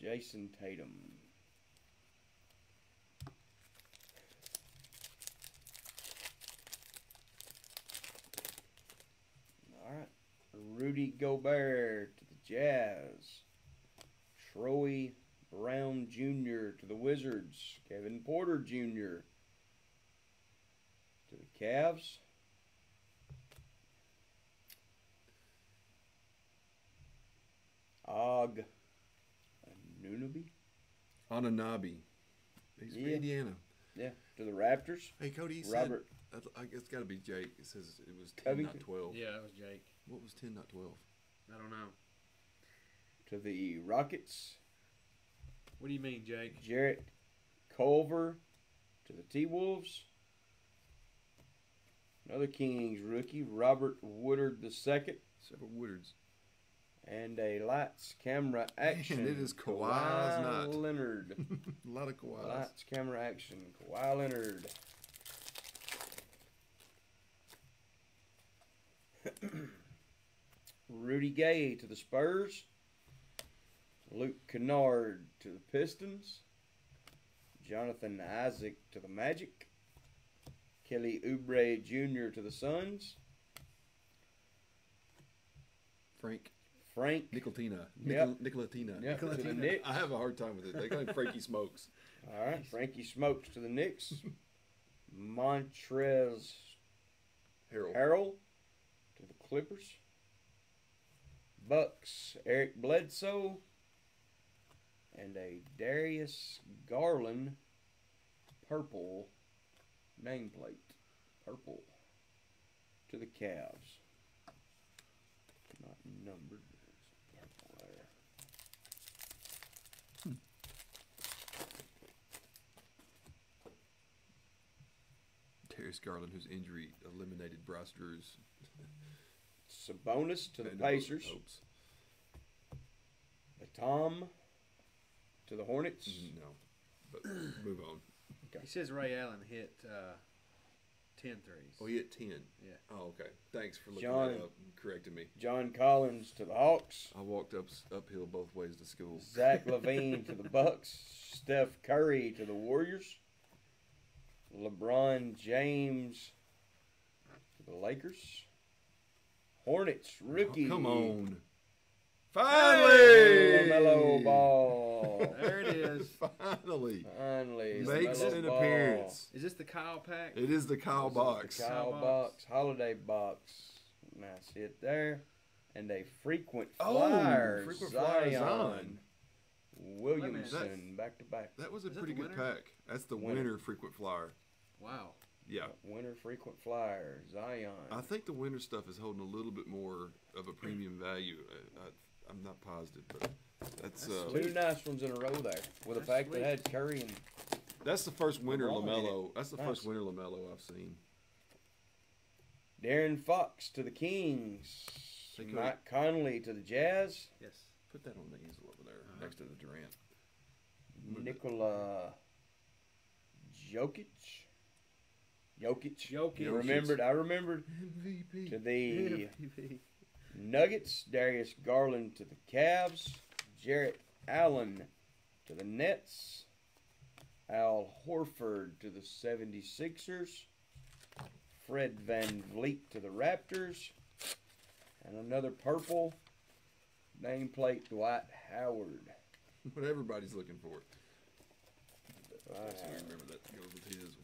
Jayson Tatum. All right. Rudy Gobert to the Jazz. Troy Brown Jr. to the Wizards. Kevin Porter Jr. to the Cavs. Og Anunoby. Ananabi. He's from Indiana. Yeah, to the Raptors. Hey, Cody, you Robert said, I guess it's got to be Jake. It says it was 10, Covington? not 12. Yeah, it was Jake. What was 10, not 12? I don't know. To the Rockets. What do you mean, Jake? Jarrett Culver to the T Wolves. Another Kings rookie, Robert Woodard II, Several Woodards. and a lights camera action. it is Kawhi's night. Leonard. A lot of Kawhis. lights camera action. Kawhi Leonard. Rudy Gay to the Spurs. Luke Kennard to the Pistons. Jonathan Isaac to the Magic. Kelly Oubre Jr. to the Suns. Frank Frank Nicolatina. Yep. Nicol- Nicolatina. Yep, the I have a hard time with it. They call him Frankie Smokes. All right, Frankie Smokes to the Knicks. Montrez Harold. Harrell to the Clippers. Bucks Eric Bledsoe and a Darius Garland purple nameplate. Purple to the Cavs. Not numbered. but purple there. Darius Garland, whose injury eliminated Bryce Drew's Sabonis to the Pacers. hopes. Tom to the Hornets. No, but move on. He says Ray Allen hit uh, 10 threes. Oh, he hit 10. Yeah. Oh, okay. Thanks for looking John- that up and correcting me. John Collins to the Hawks. I walked up uphill both ways to school. Zach Levine to the Bucks. Steph Curry to the Warriors. LeBron James to the Lakers. Hornets rookie. Oh, come on. Finally, Finally! LaMelo Ball. There it is. Finally. Finally, Makes an Ball. appearance. Is this the Kyle pack? It is the Kyle This is box. the Kyle Kyle box. box. holiday box. Nice hit there, and a frequent oh, flyer, Oh, frequent flyer Zion. Zion. Williamson back to back. That was a Is pretty good winner? pack. That's the Winner. winner frequent flyer. Wow. Yeah. Winner frequent flyer Zion. I think the winter stuff is holding a little bit more of a premium value. I, I, I'm not positive, but that's That's uh. Two nice ones in a row there. With the That's fact sweet. that had Curry and that's the first winter LeBron hit Lamelo. That's the first Nice. winter Lamelo I've seen. De'Aaron Fox to the Kings. Hey, Cody. Mike Conley to the Jazz. Yes. Put that on the easel over there Uh-huh. next to the Durant. Move it. Nikola Jokic. Jokic. Jokic. You remembered? I remembered MVP. to the Nuggets. Darius Garland to the Cavs. Jarrett Allen to the Nets. Al Horford to the 76ers. Fred Van Vliet to the Raptors. And another purple nameplate Dwight Howard. What everybody's looking for. That's remember that goes with his.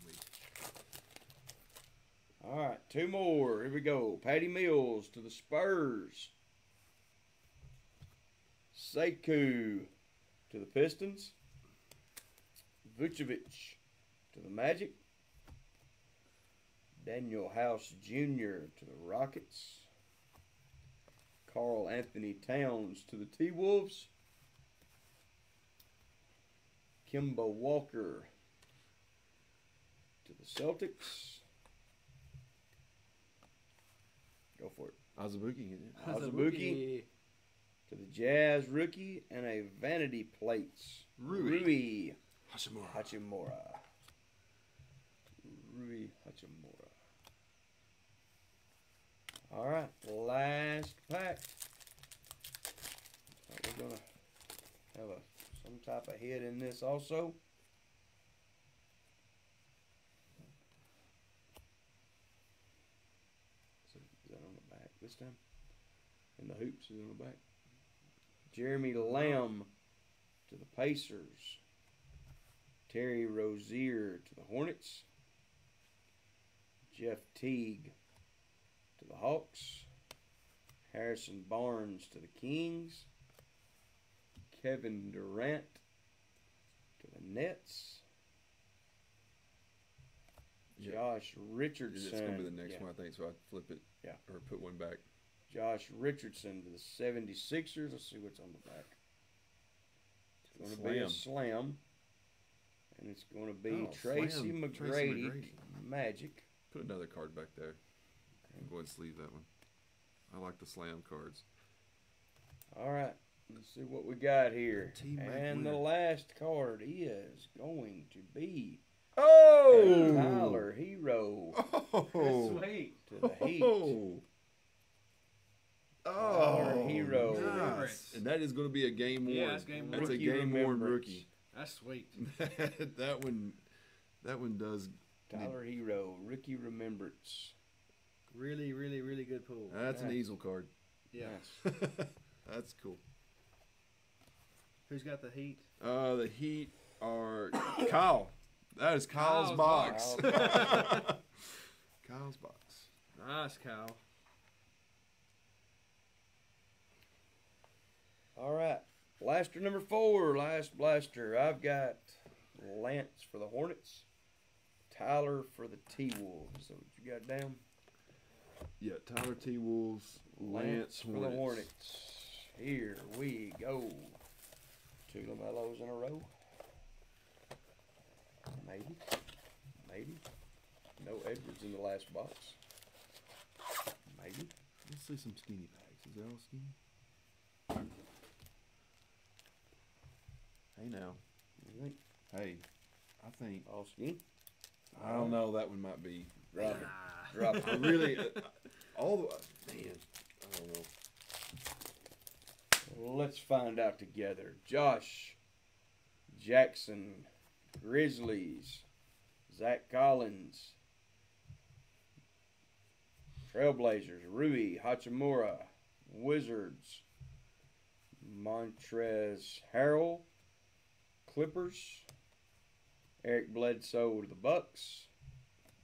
All right, two more. Here we go. Patty Mills to the Spurs. Sekou to the Pistons. Vucevic to the Magic. Danuel House Jr. to the Rockets. Karl-Anthony Towns to the T Wolves. Kemba Walker to the Celtics. Go for it. Azubuike. Azubuike to the Jazz rookie and a vanity plates. Rui. Rui Hachimura. Hachimura. Rui Hachimura. All right, last pack. We're gonna have a some type of head in this also. So is that on the back this time? And the hoops is on the back. Jeremy Lamb to the Pacers. Terry Rozier to the Hornets. Jeff Teague to the Hawks. Harrison Barnes to the Kings. Kevin Durant to the Nets. Josh Richardson. It's gonna be the next yeah. one, I think. So I flip it. Yeah. Or put one back. Josh Richardson to the 76ers. Let's see what's on the back. It's going to be a slam. And it's going to be Oh, Tracy. McGrady, Tracy McGrady. Magic. Put another card back there. Go ahead and sleeve that one. I like the slam cards. All right. Let's see what we got here. And the last card is going to be Oh! Tyler Herro Oh! Sweet. to the Heat. Oh! Tyler Oh, Herro. nice. And that is going to be a game worn. Yeah, it's game That's a game worn rookie. That's sweet. that one, that one does. Tyler Herro, rookie Remembrance. Really, really, really good pool. That's an easel card. Yeah. That's cool. Who's got the heat? Uh, the Heat are Kyle. That is Kyle's, Kyle's box. box. Kyle's box. Nice, Kyle. All right. Blaster number four, last blaster. I've got Lance for the Hornets, Tyler for the T Wolves. So what you got down? Yeah, Tyler T. Wolves, Lance, for the Hornets. Here we go. Two Lamellos in a row. Maybe. Maybe. No Edwards in the last box. Maybe. Let's see some skinny bags. Is that all skinny? Hey now. You think? Hey, I think All skinny? I don't know. That one might be. Drop it. Ah. Drop I really, uh, all the man. I don't know. Let's find out together. Josh Jackson, Grizzlies, Zach Collins, Trailblazers, Rui Hachimura, Wizards, Montrezl Harrell, Clippers, Eric Bledsoe to the Bucks.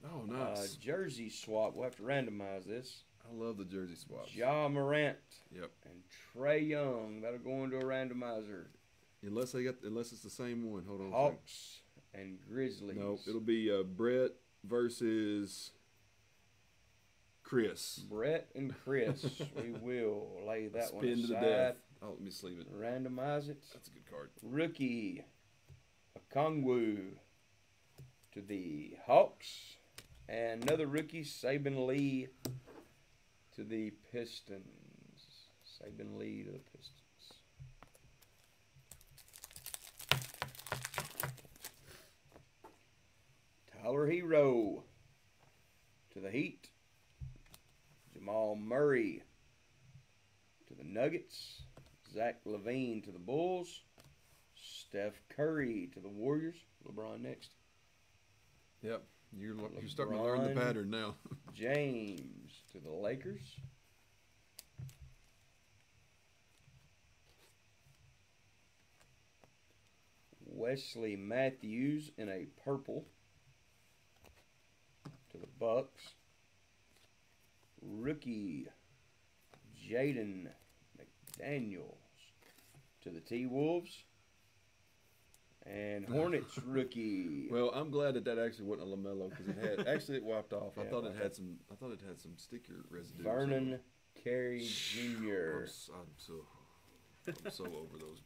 Oh, Uh, nice. jersey swap. We'll have to randomize this. I love the jersey swaps. Ja Morant. Yep. And Trae Young. That'll go into a randomizer. Unless they got, unless it's the same one. Hold on. Hawks and Grizzlies. No, it'll be uh, Brett versus Chris. Brett and Chris. we will lay that one Spin to the death. Oh, let me sleeve it. Randomize it. That's a good card. Rookie Okongwu to the Hawks. And another rookie, Saben Lee to the Pistons. Saben Lee to the Pistons. Tyler Herro to the Heat. Jamal Murray to the Nuggets. Zach LaVine to the Bulls. Steph Curry to the Warriors. LeBron next. Yep. You're you're starting to learn the pattern now. James to the Lakers. Wesley Matthews in a purple to the Bucks. Rookie Jaden McDaniels to the T Wolves. And Hornets rookie. Well, I'm glad that that actually wasn't a Lamelo because it had actually it wiped off. I thought it wiped had some. I thought it had some sticker residue. Vernon Carey. I'm, Jr. I'm so I'm so over those.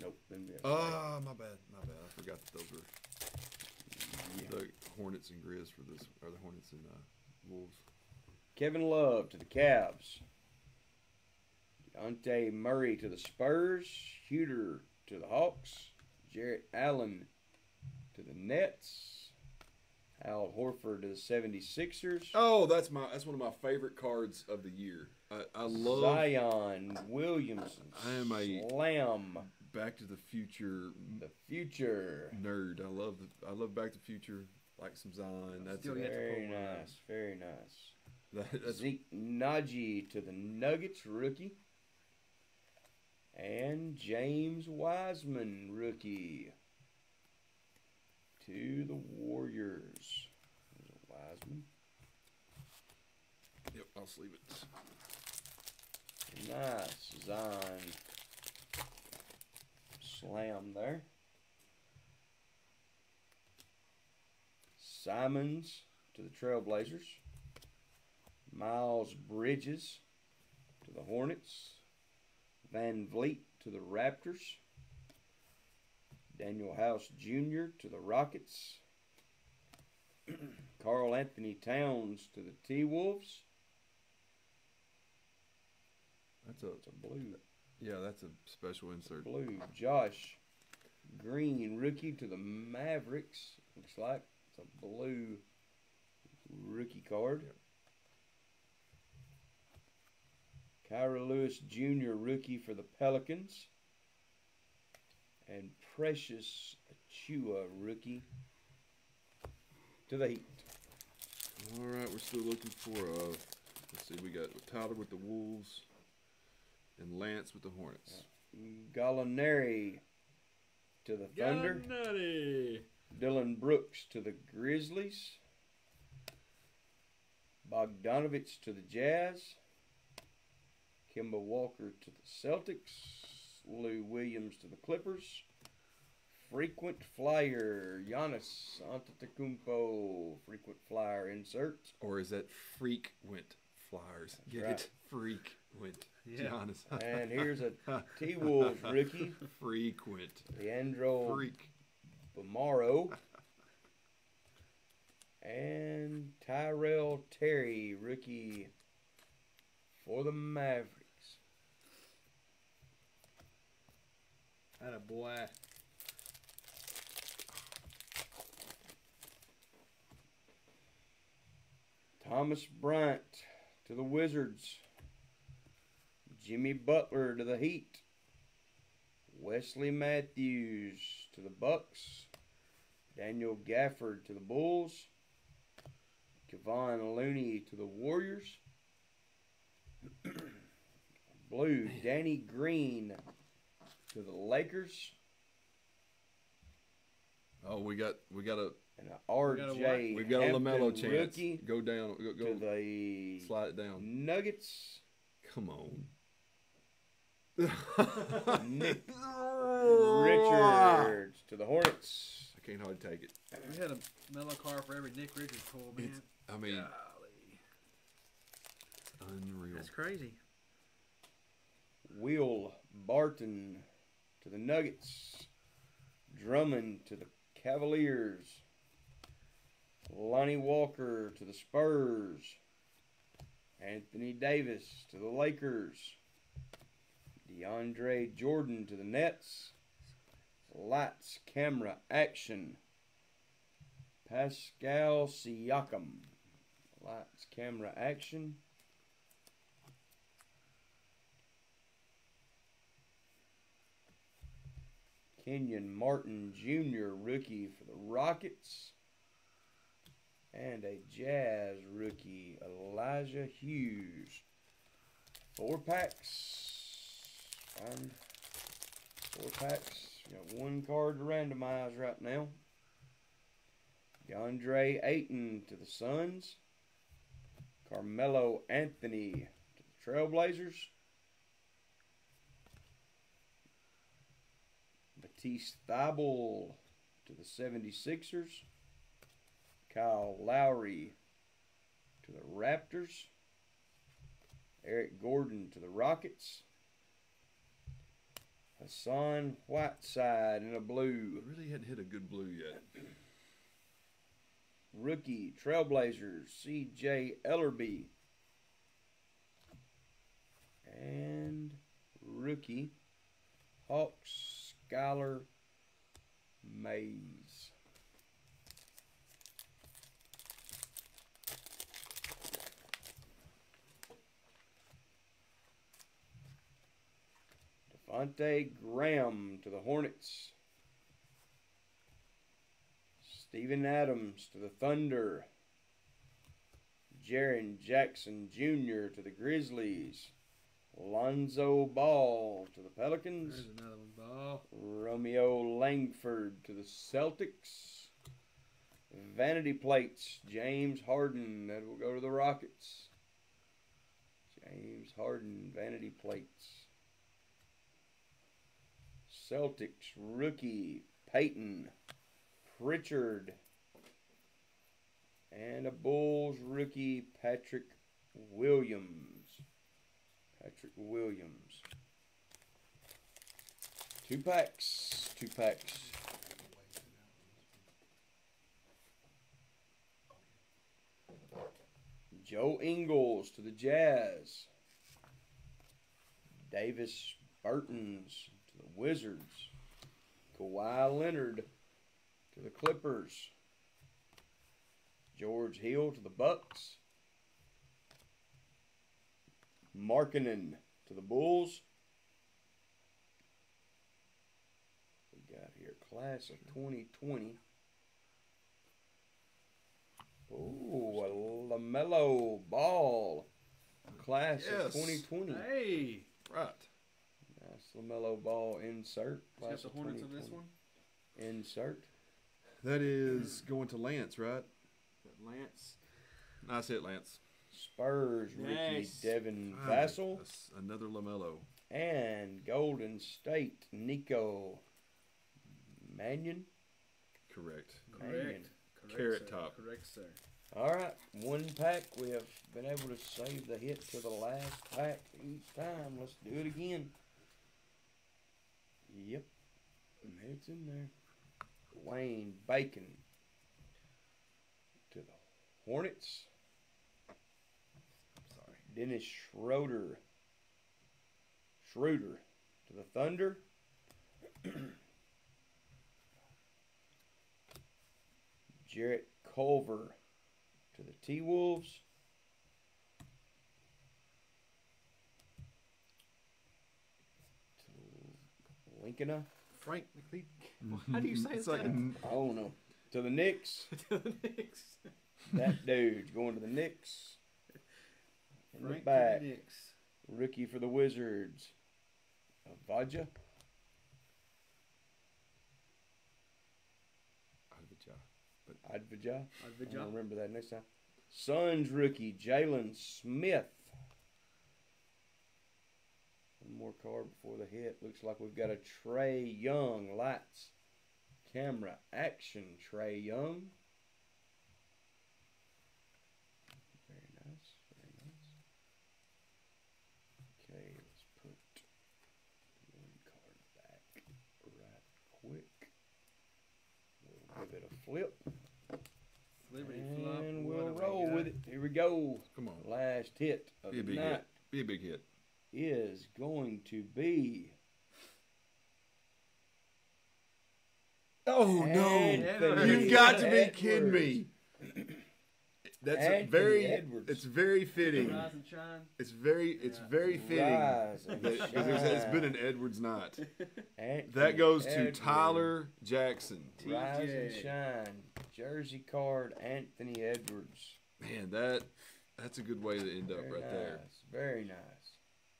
Nope. yeah. Ah, my bad, my bad. I forgot that those were Yeah. the Hornets and Grizz for this, or the Hornets and uh, Wolves. Kevin Love to the Cavs. Dejounte Murray to the Spurs. Shooter to the Hawks. Jarrett Allen to the Nets. Al Horford to the 76ers. Oh, that's my that's one of my favorite cards of the year. I, I love Zion Williamson. I am a- Slam. Back to the Future The future. nerd. I love the, I love Back to the Future. Like some Zion. That's Still a, yet to Very pull one out. nice. Very nice. that, Zeke Nnaji to the Nuggets rookie. And James Wiseman rookie to the Warriors. Wiseman. yep. I'll sleeve it. Nice Zion. Slam there. Simons to the Trailblazers. Miles Bridges to the Hornets. VanVleet to the Raptors. Danuel House Jr. to the Rockets. Karl Anthony Towns to the T Wolves. That's a It's a blue. yeah. That's a special insert. Blue. Josh Green, rookie to the Mavericks. Looks like it's a blue rookie card. Kira Lewis Jr., rookie for the Pelicans. And Precious Achiuwa, rookie to the Heat. All right, we're still looking for. Uh, let's see. We got Tyler with the Wolves, and Lance with the Hornets. Gallinari to the Thunder. Nutty. Dillon Brooks to the Grizzlies. Bogdanovic to the Jazz. Kemba Walker to the Celtics. Lou Williams to the Clippers. Frequent flyer Giannis Antetokounmpo. Frequent flyer insert. Or is that Freak went Flyers? Get right. it? Freak went. Yeah. Giannis. And here's a T Wolves rookie, Frequent. Leandro Freak. Bolmaro. And Tyrell Terry, rookie for the Mavericks. That a boy. Thomas Bryant to the Wizards. Jimmy Butler to the Heat. Wesley Matthews to the Bucks. Daniel Gafford to the Bulls. Kevon Looney to the Warriors. Blue, Danny Green to the Lakers. Oh, we got we got a And a RJ we've got a Lamelo chance. Go down. Go, to go the slide it down. Nuggets. Come on. Nick Richards to the Hornets. I can't hardly take it. We had a mellow car for every Nick Richards pull, man. It's- I mean, Golly. unreal. That's crazy. Will Barton to the Nuggets. Drummond to the Cavaliers. Lonnie Walker to the Spurs. Anthony Davis to the Lakers. DeAndre Jordan to the Nets. Lights, camera, action. Pascal Siakam. Lights, camera, action. Kenyon Martin Jr., rookie for the Rockets. And a Jazz rookie, Elijah Hughes. Four packs. Fine. Four packs. Got one card to randomize right now. DeAndre Ayton to the Suns. Carmelo Anthony to the Trailblazers. Matisse to the 76ers. Kyle Lowry to the Raptors. Eric Gordon to the Rockets. Hassan Whiteside in a blue. Really hadn't hit a good blue yet. Rookie Trailblazers C.J. Elleby. And rookie Hawks Skylar Mays. Devontae Graham to the Hornets. Steven Adams to the Thunder. Jaren Jackson Jr. to the Grizzlies. Lonzo Ball to the Pelicans. There's another one, ball. Romeo Langford to the Celtics. Vanity plates, James Harden. That will go to the Rockets. James Harden, vanity plates. Celtics rookie, Payton Pritchard. And a Bulls rookie, Patrick Williams. Patrick Williams. Two packs. Two packs. Joe Ingles to the Jazz. Davis Bertans to the Wizards. Kawhi Leonard to the Clippers. George Hill to the Bucks. Markkanen to the Bulls. We got here class of 2020. Oh, a LaMelo Ball. Class of 2020. Hey, Right. Nice LaMelo Ball insert. you got Class the of Hornets on this 2020. one. Insert. That is going to Lance, right? Lance. Nice hit, Lance. Spurs rookie Nice. Devin Ah, Vassell. that's Another Lamelo. And Golden State Nico Mannion. Correct. Correct. Correct Carrot sir. top. Correct, sir. All right, one pack. We have been able to save the hit to the last pack each time. Let's do it again. Yep, and it's in there. Wayne Bacon to the Hornets. Sorry. Dennis Schroeder. Schroeder to the Thunder. Jarrett Culver to the T Wolves. To Lincoln. Frank How do you say It's that? like n- I don't know. To the Knicks. to the Knicks. That dude's going to the Knicks. In the back. to the Knicks. Rookie for the Wizards. Avaja. Advija. Advaja. Advaja. I'm gonna remember that next time. Suns rookie Jalen Smith. One more card before the hit. Looks like we've got a Trae Young lights, camera, action. Trae Young. Very nice. Very nice. Okay, let's put one card back right quick. We'll give it a flip. Liberty flop. And what we'll have roll got? with it. Here we go. Come on. Last hit of Be a the big night hit. Be a big hit. is going to be Oh Anthony You've got to be Edwards. kidding me. That's a Anthony very. Edwards. It's very fitting. Rise and shine. It's very. It's Yeah. very fitting. Rise and that- it's- it's been an Edwards night. Anthony That goes to Edwards. Tyler Jackson. Rise and shine. Jersey card Anthony Edwards. Man, that that's a good way to end up right nice. there. Very nice.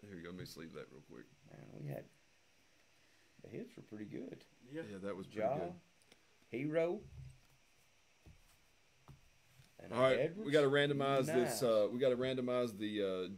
Here you go. Let me sleeve that real quick. Man, we had the hits were pretty good. Yeah. Yeah, that was pretty Ja, good. Hero. And All right, Edwards. we got to randomize Nice. this. Uh, we got to randomize the uh,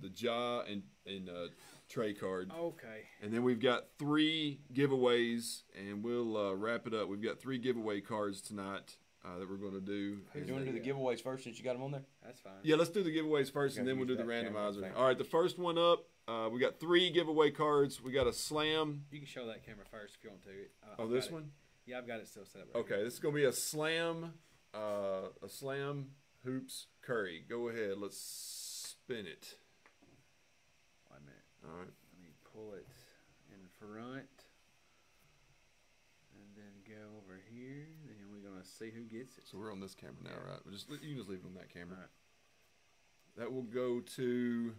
the jaw and and uh, Trae card. Okay. And then we've got three giveaways, and we'll uh, wrap it up. We've got three giveaway cards tonight uh, that we're going to do. You want to do the giveaways first since you got them on there? That's fine. Yeah, let's do the giveaways first, and then we'll do the randomizer. All right, the first one up, uh, we got three giveaway cards. We got a slam. You can show that camera first if you want to. Uh, Oh, I've this got it. one. Yeah, I've got it still set up. Right Okay, this is going to be a slam, uh, a slam hoops curry. Go ahead, let's spin it. Here. Wait a minute. All right. Let me pull it in front, and then go over here. Then we're gonna see who gets it. So we're on this camera now, right? We'll just you can just leave it on that camera. All right. That will go to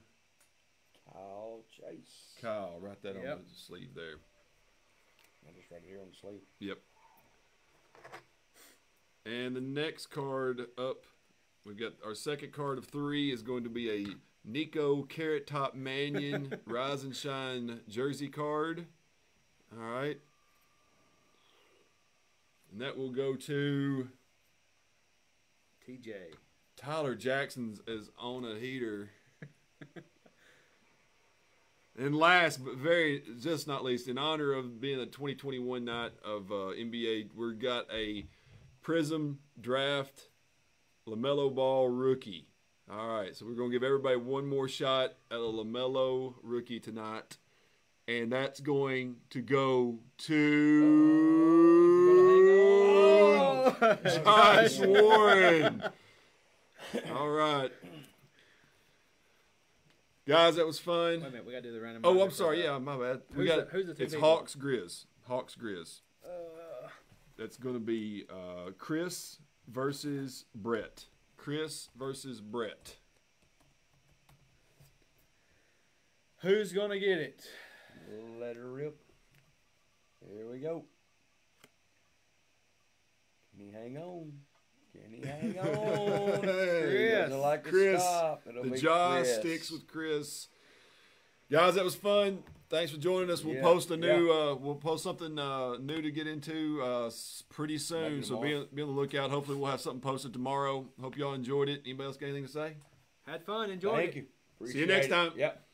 Kyle Chase. Kyle. Write that Yep. on the sleeve there. I just write it here on the sleeve. Yep. And the next card up, we've got our second card of three is going to be a Nico Carrot Top Mannion Rise and Shine jersey card. All right. And that will go to TJ. Tyler Jackson's is on a heater. and last but very just not least, in honor of being a 2021 night of uh, NBA, we've got a Prism Draft Lamelo Ball rookie. All right, so we're gonna give everybody one more shot at a Lamelo rookie tonight, and that's going to go to Josh oh, Warren. All right. Guys, that was fun. Wait a minute, we gotta do the random. Oh, I'm sorry. Yeah, my bad. We Who's got the- who's the two it's people? Hawks Grizz. Hawks Grizz. That's going to be uh, Chris versus Brett. Chris versus Brett. who's gonna get it? Let her rip. Here we go. Can he hang on? Can he hang on? Doesn't like Chris. The jaw Chris. sticks with Chris. Guys, that was fun. Thanks for joining us. We'll Yeah, post a new. Uh, we'll post something uh, new to get into uh, pretty soon. So be on, be on the lookout. Hopefully, we'll have something posted tomorrow. Hope y'all enjoyed it. Anybody else got anything to say? Had fun. Enjoyed Thank it. Thank you. See you next Appreciate it. time. Yep.